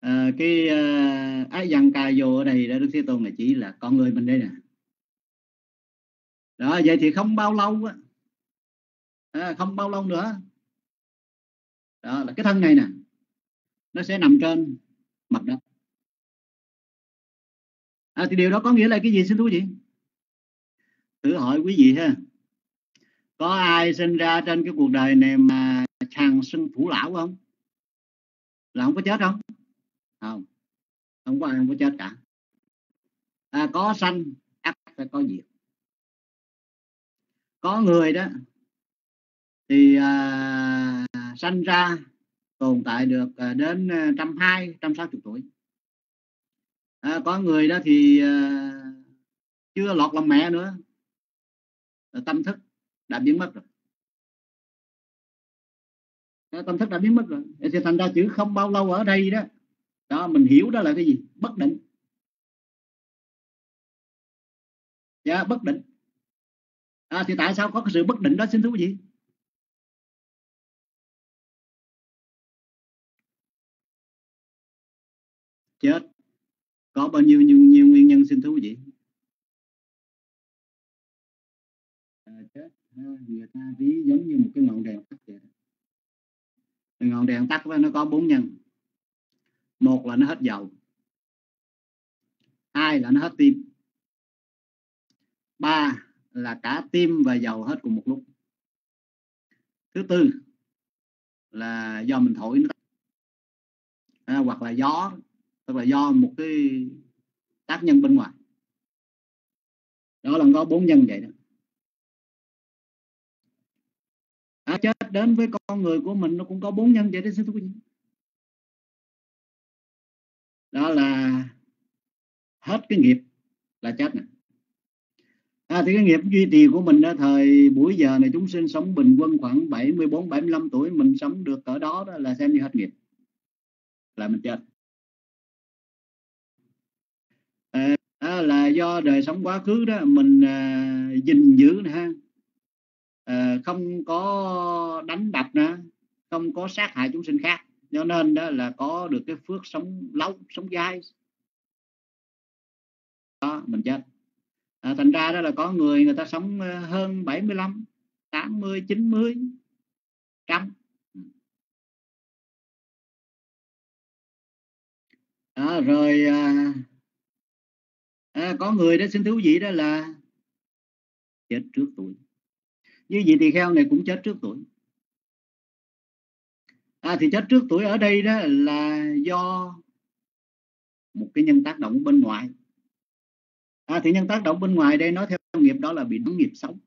H: À, cái uh, ái văn ca vô ở đây đó đức thế tôn là chỉ là con người mình đây nè. Đó vậy thì không bao lâu á. À, không bao lâu nữa. Đó là cái thân này nè. Nó sẽ nằm trên mặt đất à, thì điều đó có nghĩa là cái gì xin thú vị? Thử hỏi quý vị ha. Có ai sinh ra trên cái cuộc đời này mà thằng sinh thủ lão không? Là không có chết không? Không. Không có ai không có chết cả. À, có sanh ắt phải có diệt. Có người đó thì à, sanh ra tồn tại được à, đến à, trăm hai trăm sáu chục tuổi à, có người đó thì à, chưa lọt lòng mẹ nữa. Tâm thức đã biến mất rồi. Tâm thức đã biến mất rồi. Thì thành ra chữ không bao lâu ở đây đó đó mình hiểu đó là cái gì? Bất định. Dạ bất định. À, thì tại sao có cái sự bất định đó? Xin thú gì chết có bao nhiêu nhiều, nhiều nguyên nhân xin thú vậy? à, chết. À, người ta ví giống như một cái ngọn đèn tắt vậy ngọn đèn tắt nó có bốn nhân. Một là nó hết dầu. Hai là nó hết tim. Ba là cả tim và dầu hết cùng một lúc. Thứ tư là do mình thổi nó. À, hoặc là gió tức là do một cái tác nhân bên ngoài. Đó là có bốn nhân vậy đó. À, chết đến với con người của mình nó cũng có bốn nhân vậy đó sư thú đó là hết cái nghiệp là chết nè. À, thì cái nghiệp duy trì của mình đó thời buổi giờ này chúng sinh sống bình quân khoảng 74 75 tuổi mình sống được ở đó, đó là xem như hết nghiệp. Là mình chết. À, à, là do đời sống quá khứ đó mình à, gìn giữ nè ha. À, không có đánh đập nè không có sát hại chúng sinh khác. Cho nên đó là có được cái phước sống lâu sống dài đó mình chết. À, thành ra đó là có người người ta sống ờ, hơn 75 80 90 trăm. À, rồi à, à, có người đó xin thú vị đó là chết trước tuổi. Như vậy thì kheo này cũng chết trước tuổi. À, thì chết trước tuổi ở đây đó là do một cái nhân tác động bên ngoài. À, thì nhân tác động bên ngoài đây nói theo nghiệp đó là bị đóng nghiệp sống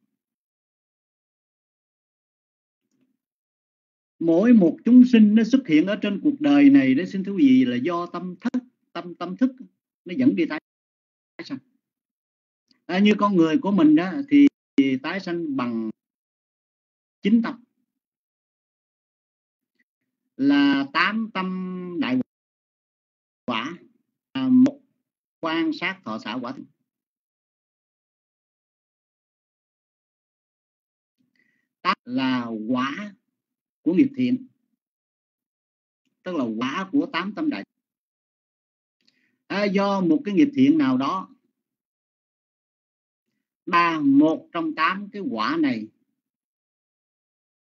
H: mỗi một chúng sinh nó xuất hiện ở trên cuộc đời này đó xin thú vị là do tâm thức tâm tâm thức nó dẫn đi tái à, như con người của mình đó thì, thì tái sanh bằng chính tâm. Là tám tâm đại quả à, một quan sát thọ xã quả tám là quả của nghiệp thiện tức là quả của tám tâm đại. À, do một cái nghiệp thiện nào đó ba một trong tám cái quả này.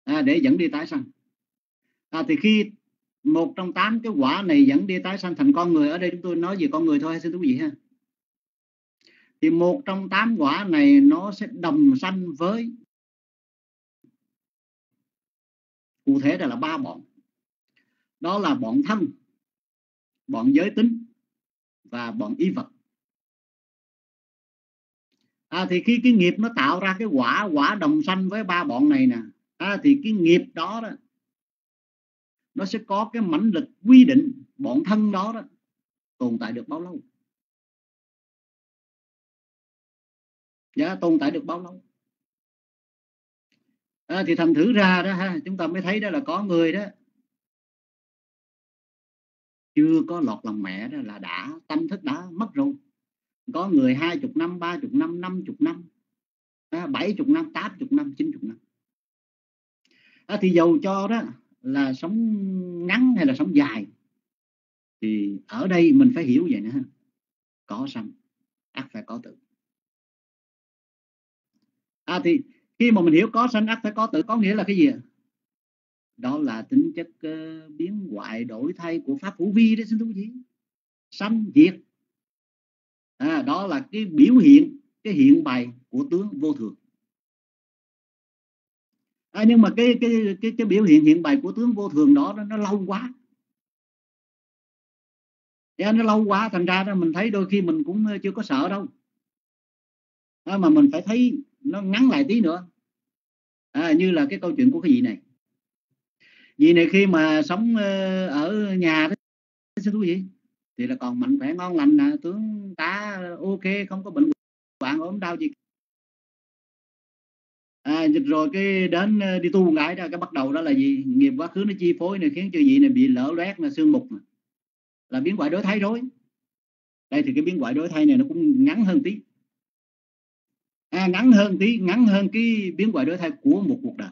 H: À, để dẫn đi tái sanh. À, thì khi một trong tám cái quả này dẫn đi tái sanh thành con người ở đây chúng tôi nói về con người thôi xin thú vị ha. Thì một trong tám quả này nó sẽ đồng sanh với cụ thể đây là ba bọn. Đó là bọn thân bọn giới tính và bọn y vật à, thì khi cái nghiệp nó tạo ra cái quả quả đồng sanh với ba bọn này nè. À, thì cái nghiệp đó đó nó sẽ có cái mãnh lực quy định bọn thân đó đó tồn tại được bao lâu? Dạ tồn tại được bao lâu? À, thì thành thử ra đó ha chúng ta mới thấy đó là có người đó chưa có lọt lòng mẹ đó là đã tâm thức đã mất rồi có người hai chục năm ba chục năm năm chục năm à, bảy chục năm tám chục năm chín chục năm. À, thì dầu cho đó là sống ngắn hay là sống dài? Thì ở đây mình phải hiểu vậy nữa. Có sanh ắt phải có tử. À thì khi mà mình hiểu có sanh ắt phải có tử có nghĩa là cái gì đó là tính chất uh, biến hoại đổi thay của pháp hữu vi đấy xin thú vị. Sanh diệt à, đó là cái biểu hiện cái hiện bày của tướng vô thường. À, nhưng mà cái cái cái cái biểu hiện hiện bày của tướng vô thường đó nó, nó lâu quá. Yeah, nó lâu quá thành ra đó mình thấy đôi khi mình cũng ờ, chưa có sợ đâu. À, mà mình phải thấy nó ngắn lại tí nữa. À, như là cái câu chuyện của cái gì này. Vì này khi mà sống ờ, ở nhà đó thưa thú gì thì là còn mạnh khỏe ngon lành nè tướng tá ok không có bệnh hoạn ốm đau gì. À, rồi cái đến ờ, đi tu ngại ra cái bắt đầu đó là gì? Nghiệp quá khứ nó chi phối này khiến cho gì này bị lỡ loét là xương mục là biến quả đối thay rối đây thì cái biến quả đối thay này nó cũng ngắn hơn tí. À, ngắn hơn tí ngắn hơn cái biến quả đối thay của một cuộc đời.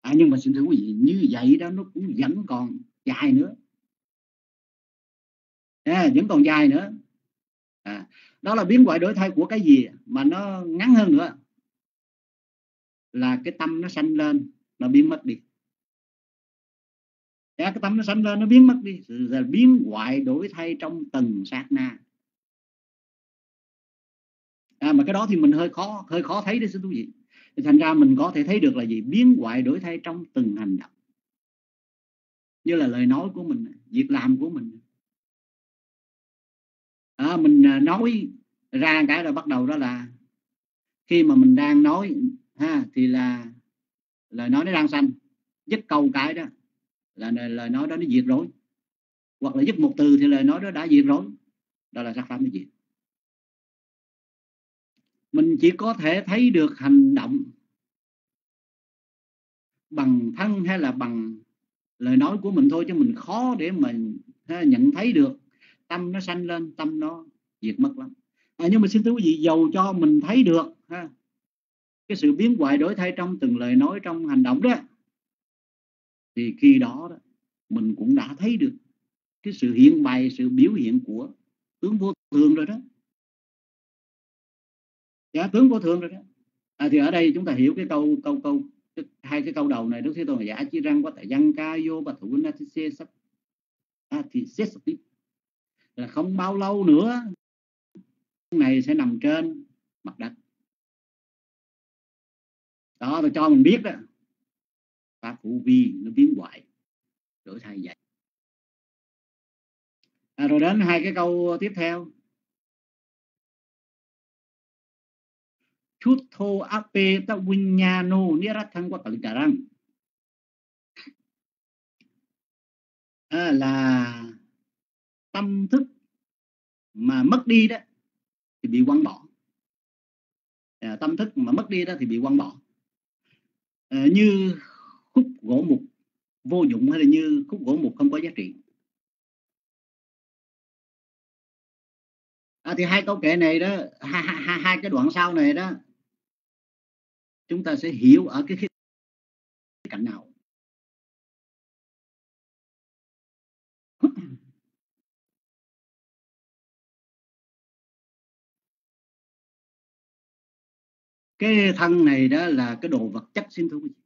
H: À, nhưng mà xin thưa quý vị như vậy đó nó cũng vẫn còn dài nữa. À, vẫn còn dài nữa đó là biến gọi đổi thay của cái gì mà nó ngắn hơn nữa? Là cái tâm nó sanh lên nó biến mất đi. Dạ, cái tâm nó sanh lên nó biến mất đi. Là biến hoại đổi thay trong từng sát na. À, mà cái đó thì mình hơi khó hơi khó thấy đấy sư quý vị. Thì thành ra mình có thể thấy được là gì? Biến hoại đổi thay trong từng hành động. Như là lời nói của mình việc làm của mình à, mình à, nói ra cái rồi bắt đầu đó là khi mà mình đang nói ha thì là lời nói nó đang xanh dứt câu cái đó là lời nói đó nó diệt rối. Hoặc là dứt một từ thì lời nói đó đã diệt rối. Đó là sắc pháp nó diệt. Mình chỉ có thể thấy được hành động bằng thân hay là bằng lời nói của mình thôi chứ mình khó để mình nhận thấy được tâm nó sanh lên tâm nó diệt mất lắm. À, nhưng mà xin thưa quý vị dầu cho mình thấy được ha, cái sự biến hoại đổi thay trong từng lời nói trong hành động đó thì khi đó, đó mình cũng đã thấy được cái sự hiện bày sự biểu hiện của tướng vô thường rồi đó. Dạ tướng vô thường rồi đó. À, thì ở đây chúng ta hiểu cái câu câu câu hai cái câu đầu này đức thế tôn giả chỉ răng có tại văn ca vô và thủ na thì sắp à, thì xét tiếp là không bao lâu nữa này sẽ nằm trên mặt đất. Đó tôi cho mình biết đó pháp hữu vi nó biến hoại đổi thay vậy. À, rồi đến hai cái câu tiếp theo. Chút thô ape ta vinyano nirathang qua tận trà răng. À, là tâm thức mà mất đi đó thì bị quăng bỏ. À, tâm thức mà mất đi đó thì bị quăng bỏ. À, như khúc gỗ mục vô dụng hay là như khúc gỗ mục không có giá trị. À, thì hai câu kệ này đó hai, hai, hai cái đoạn sau này đó chúng ta sẽ hiểu ở cái khía cái thân này đó là cái đồ vật chất xin thưa quý vị.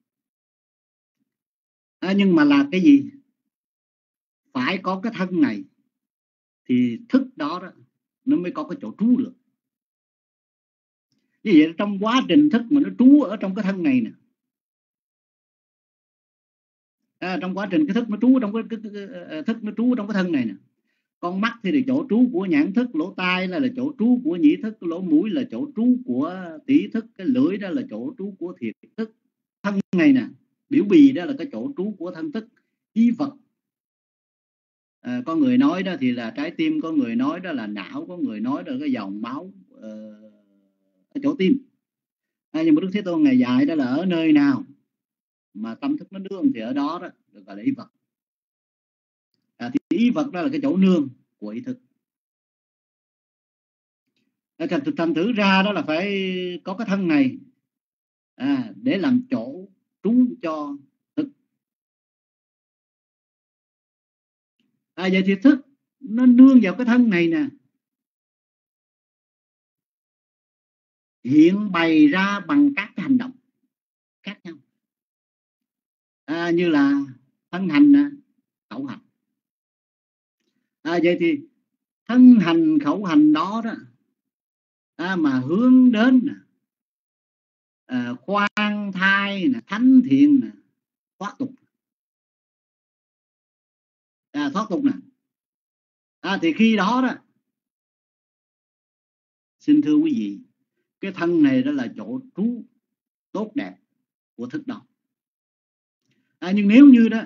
H: À, nhưng mà là cái gì? Phải có cái thân này thì thức đó, đó nó mới có cái chỗ trú được. Như vậy trong quá trình thức mà nó trú ở trong cái thân này nè. À, trong quá trình cái thức nó trú trong cái, cái, cái, cái ờ, thức nó trú trong cái thân này nè con mắt thì là chỗ trú của nhãn thức lỗ tai là là chỗ trú của nhĩ thức lỗ mũi là chỗ trú của tỷ thức cái lưỡi đó là chỗ trú của thiệt thức. Thân này nè biểu bì đó là cái chỗ trú của thân thức ý vật. À, có người nói đó thì là trái tim có người nói đó là não có người nói đó là cái dòng máu uh, ở chỗ tim. À, nhưng mà đức thế tôn ngày dạy đó là ở nơi nào mà tâm thức nó đương thì ở đó đó được gọi là ý vật à, thì ý vật đó là cái chỗ nương của ý thức. Thành, thành thử ra đó là phải có cái thân này à, để làm chỗ trú cho thức. À, vậy thì thức nó nương vào cái thân này nè. Hiện bày ra bằng các cái hành động khác nhau. À, như là thân hành khẩu hành à, vậy thì thân hành khẩu hành đó đó à, mà hướng đến à, khoan thai nè thánh thiện nè thoát tục à, thoát tục nè. À, thì khi đó đó xin thưa quý vị cái thân này đó là chỗ trú tốt đẹp của thức đó. À, nhưng nếu như đó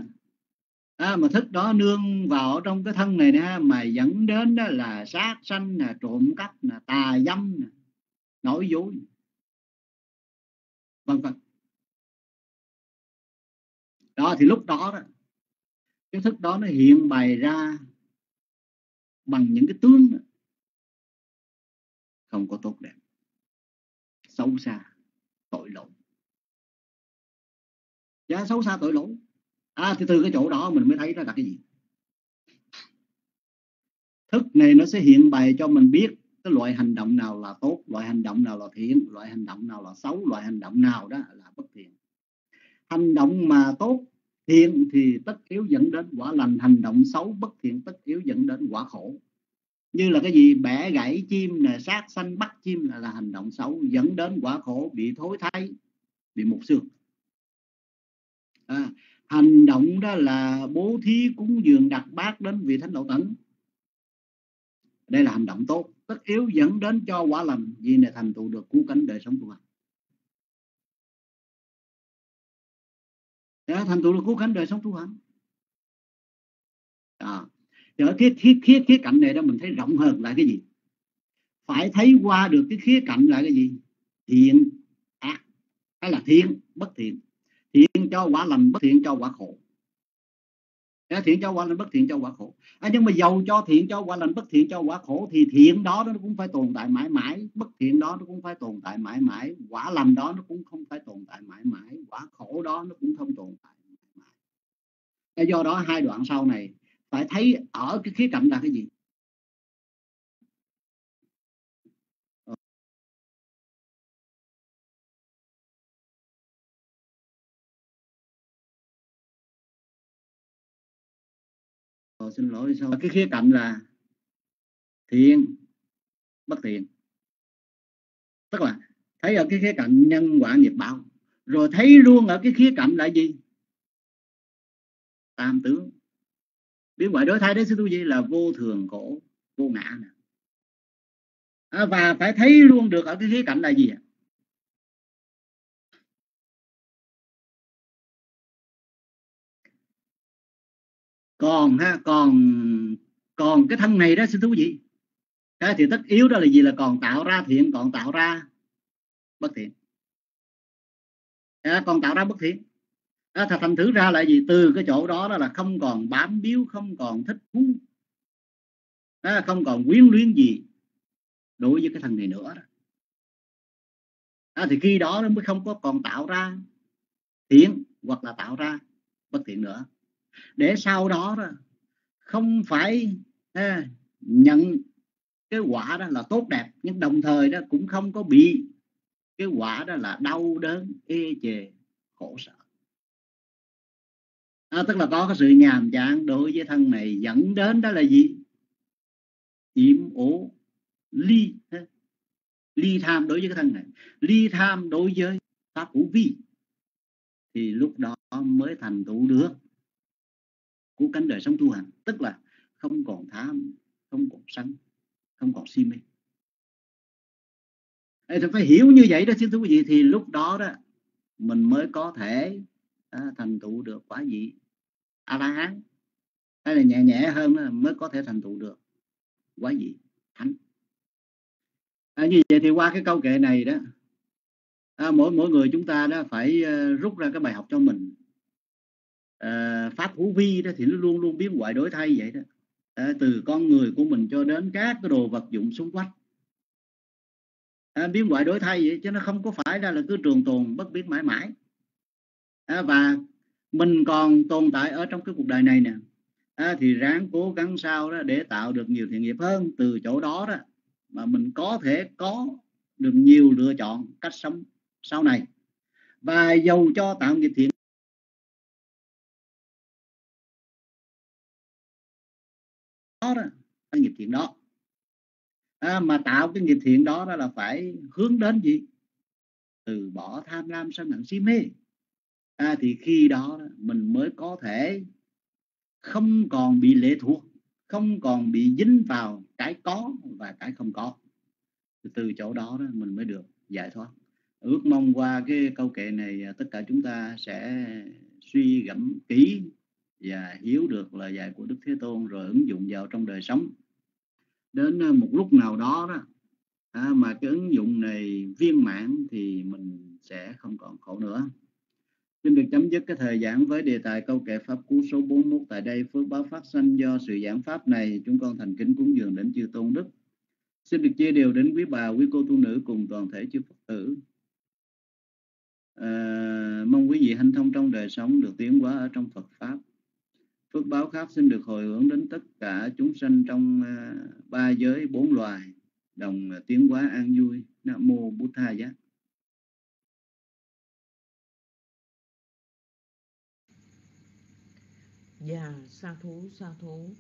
H: à, mà thức đó nương vào trong cái thân này nè mà dẫn đến đó là sát sanh là trộm cắp là tà dâm nè nói dối. Vân vân. Đó thì lúc đó đó cái thức đó nó hiện bày ra bằng những cái tướng đó. không có tốt đẹp xấu xa tội lỗi. Dạ xấu xa tội lỗi à thì từ cái chỗ đó mình mới thấy nó là cái gì? Thức này nó sẽ hiện bày cho mình biết cái loại hành động nào là tốt loại hành động nào là thiện loại hành động nào là xấu loại hành động nào đó là bất thiện. Hành động mà tốt thiện thì tất yếu dẫn đến quả lành hành động xấu bất thiện tất yếu dẫn đến quả khổ. Như là cái gì? Bẻ gãy chim nè sát sanh bắt chim là, là hành động xấu dẫn đến quả khổ bị thối thay bị mục xương. À, hành động đó là bố thí cúng dường đặt bát đến vị thánh đạo tấn. Đây là hành động tốt tất yếu dẫn đến cho quả lành vì này thành tựu được cứu cánh đời sống tu hành thành tựu được cứu cánh đời sống tu hành. À, thì ở khía, khía, khía, khía cạnh này đó mình thấy rộng hơn là cái gì? Phải thấy qua được cái khía cạnh là cái gì? Thiện ác hay là thiện bất thiện? Thiện cho quả lành bất thiện cho quả khổ. Thiện cho quả lành bất thiện cho quả khổ. À, nhưng mà giàu cho thiện cho quả lành bất thiện cho quả khổ thì thiện đó nó cũng phải tồn tại mãi mãi. Bất thiện đó nó cũng phải tồn tại mãi mãi. Quả lành đó nó cũng không phải tồn tại mãi mãi. Quả khổ đó nó cũng không tồn tại mãi mãi. Do đó hai đoạn sau này phải thấy ở cái khía cạnh là cái gì? Lỗi xin lỗi sao cái khía cạnh là thiện bất thiện. Tức là thấy ở cái khía cạnh nhân quả nghiệp báo rồi thấy luôn ở cái khía cạnh là gì? Tam tướng. Biến ngoại đối thay đấy sư tu gì là vô thường khổ vô ngã nè. À, và phải thấy luôn được ở cái khía cạnh là gì ạ? Còn ha còn còn cái thân này đó xin thú vị. Cái thì tất yếu đó là gì? Là còn tạo ra thiện còn tạo ra bất thiện. À, còn tạo ra bất thiện. À, thật thành thử ra là gì? Từ cái chỗ đó, đó là không còn bám biếu không còn thích thú. À, không còn quyến luyến gì đối với cái thân này nữa đó. À, thì khi đó nó mới không có còn tạo ra thiện hoặc là tạo ra bất thiện nữa để sau đó, đó không phải à, nhận cái quả đó là tốt đẹp nhưng đồng thời đó cũng không có bị cái quả đó là đau đớn ê chề khổ sở. À, tức là có cái sự nhàm chán đối với thân này dẫn đến đó là gì? Yểm ố ly ly tham đối với cái thân này. Ly tham đối với pháp hữu vi thì lúc đó mới thành tựu được của cánh đời sống tu hành tức là không còn tham không còn sân không còn si mê. Thì phải hiểu như vậy đó xin thưa quý vị thì lúc đó đó mình mới có thể à, thành tựu được quả gì a la hán hay là nhẹ nhẹ hơn đó, mới có thể thành tựu được quả gì thánh. À, như vậy thì qua cái câu kệ này đó à, mỗi mỗi người chúng ta đó phải uh, rút ra cái bài học cho mình. Ờ, pháp hữu vi đó thì nó luôn luôn biến hoại đổi thay vậy đó. À, từ con người của mình cho đến các cái đồ vật dụng xung quanh. À, biến hoại đổi thay vậy chứ nó không có phải ra là cứ trường tồn bất biến mãi mãi. À, và mình còn tồn tại ở trong cái cuộc đời này nè. À, thì ráng cố gắng sao đó để tạo được nhiều thiện nghiệp hơn từ chỗ đó đó mà mình có thể có được nhiều lựa chọn cách sống sau này. Và dầu cho tạo nghiệp thiện thiện đó. À, mà tạo cái nghiệp thiện đó, đó là phải hướng đến gì? Từ bỏ tham lam sân hận si mê. À, thì khi đó mình mới có thể không còn bị lệ thuộc không còn bị dính vào cái có và cái không có. Từ chỗ đó, đó mình mới được giải thoát. Ước mong qua cái câu kệ này à, tất cả chúng ta sẽ suy gẫm kỹ và hiểu được lời dạy của Đức Thế Tôn rồi ứng dụng vào trong đời sống đến ờ, một lúc nào đó đó à, mà cái ứng dụng này viên mãn thì mình sẽ không còn khổ nữa Xin được chấm dứt cái thời giảng với đề tài câu kệ Pháp Cú số 41 tại đây. Phước báo phát sanh do sự giảng Pháp này, chúng con thành kính cúng dường đến chư Tôn Đức. Xin được chia đều đến quý bà, quý cô tu nữ cùng toàn thể chư Phật tử. À, mong quý vị hanh thông trong đời sống được tiến hóa ở trong Phật Pháp. Phước báo khác xin được hồi hướng đến tất cả chúng sanh trong à, ba giới bốn loài, đồng à, tiến hóa an vui. Nam Mô bút Tha giá
A: Dạ, sa thú, sa thú.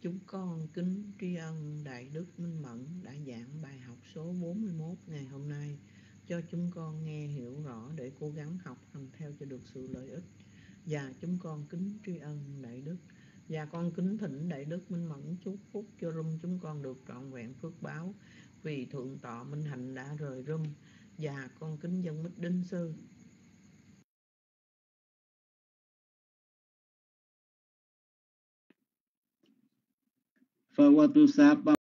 A: Chúng con kính tri ân Đại Đức Minh Mẫn đã giảng bài học số 41 ngày hôm nay cho chúng con nghe hiểu rõ để cố gắng học hành theo cho được sự lợi ích. Và chúng con kính tri ân Đại Đức. Và con kính thỉnh Đại Đức Minh Mẫn chúc phúc cho rung chúng con được trọn vẹn phước báo vì Thượng Tọa Minh Hạnh đã rời rung. Và con kính dân Mít Đinh Sư
H: Phật tu sa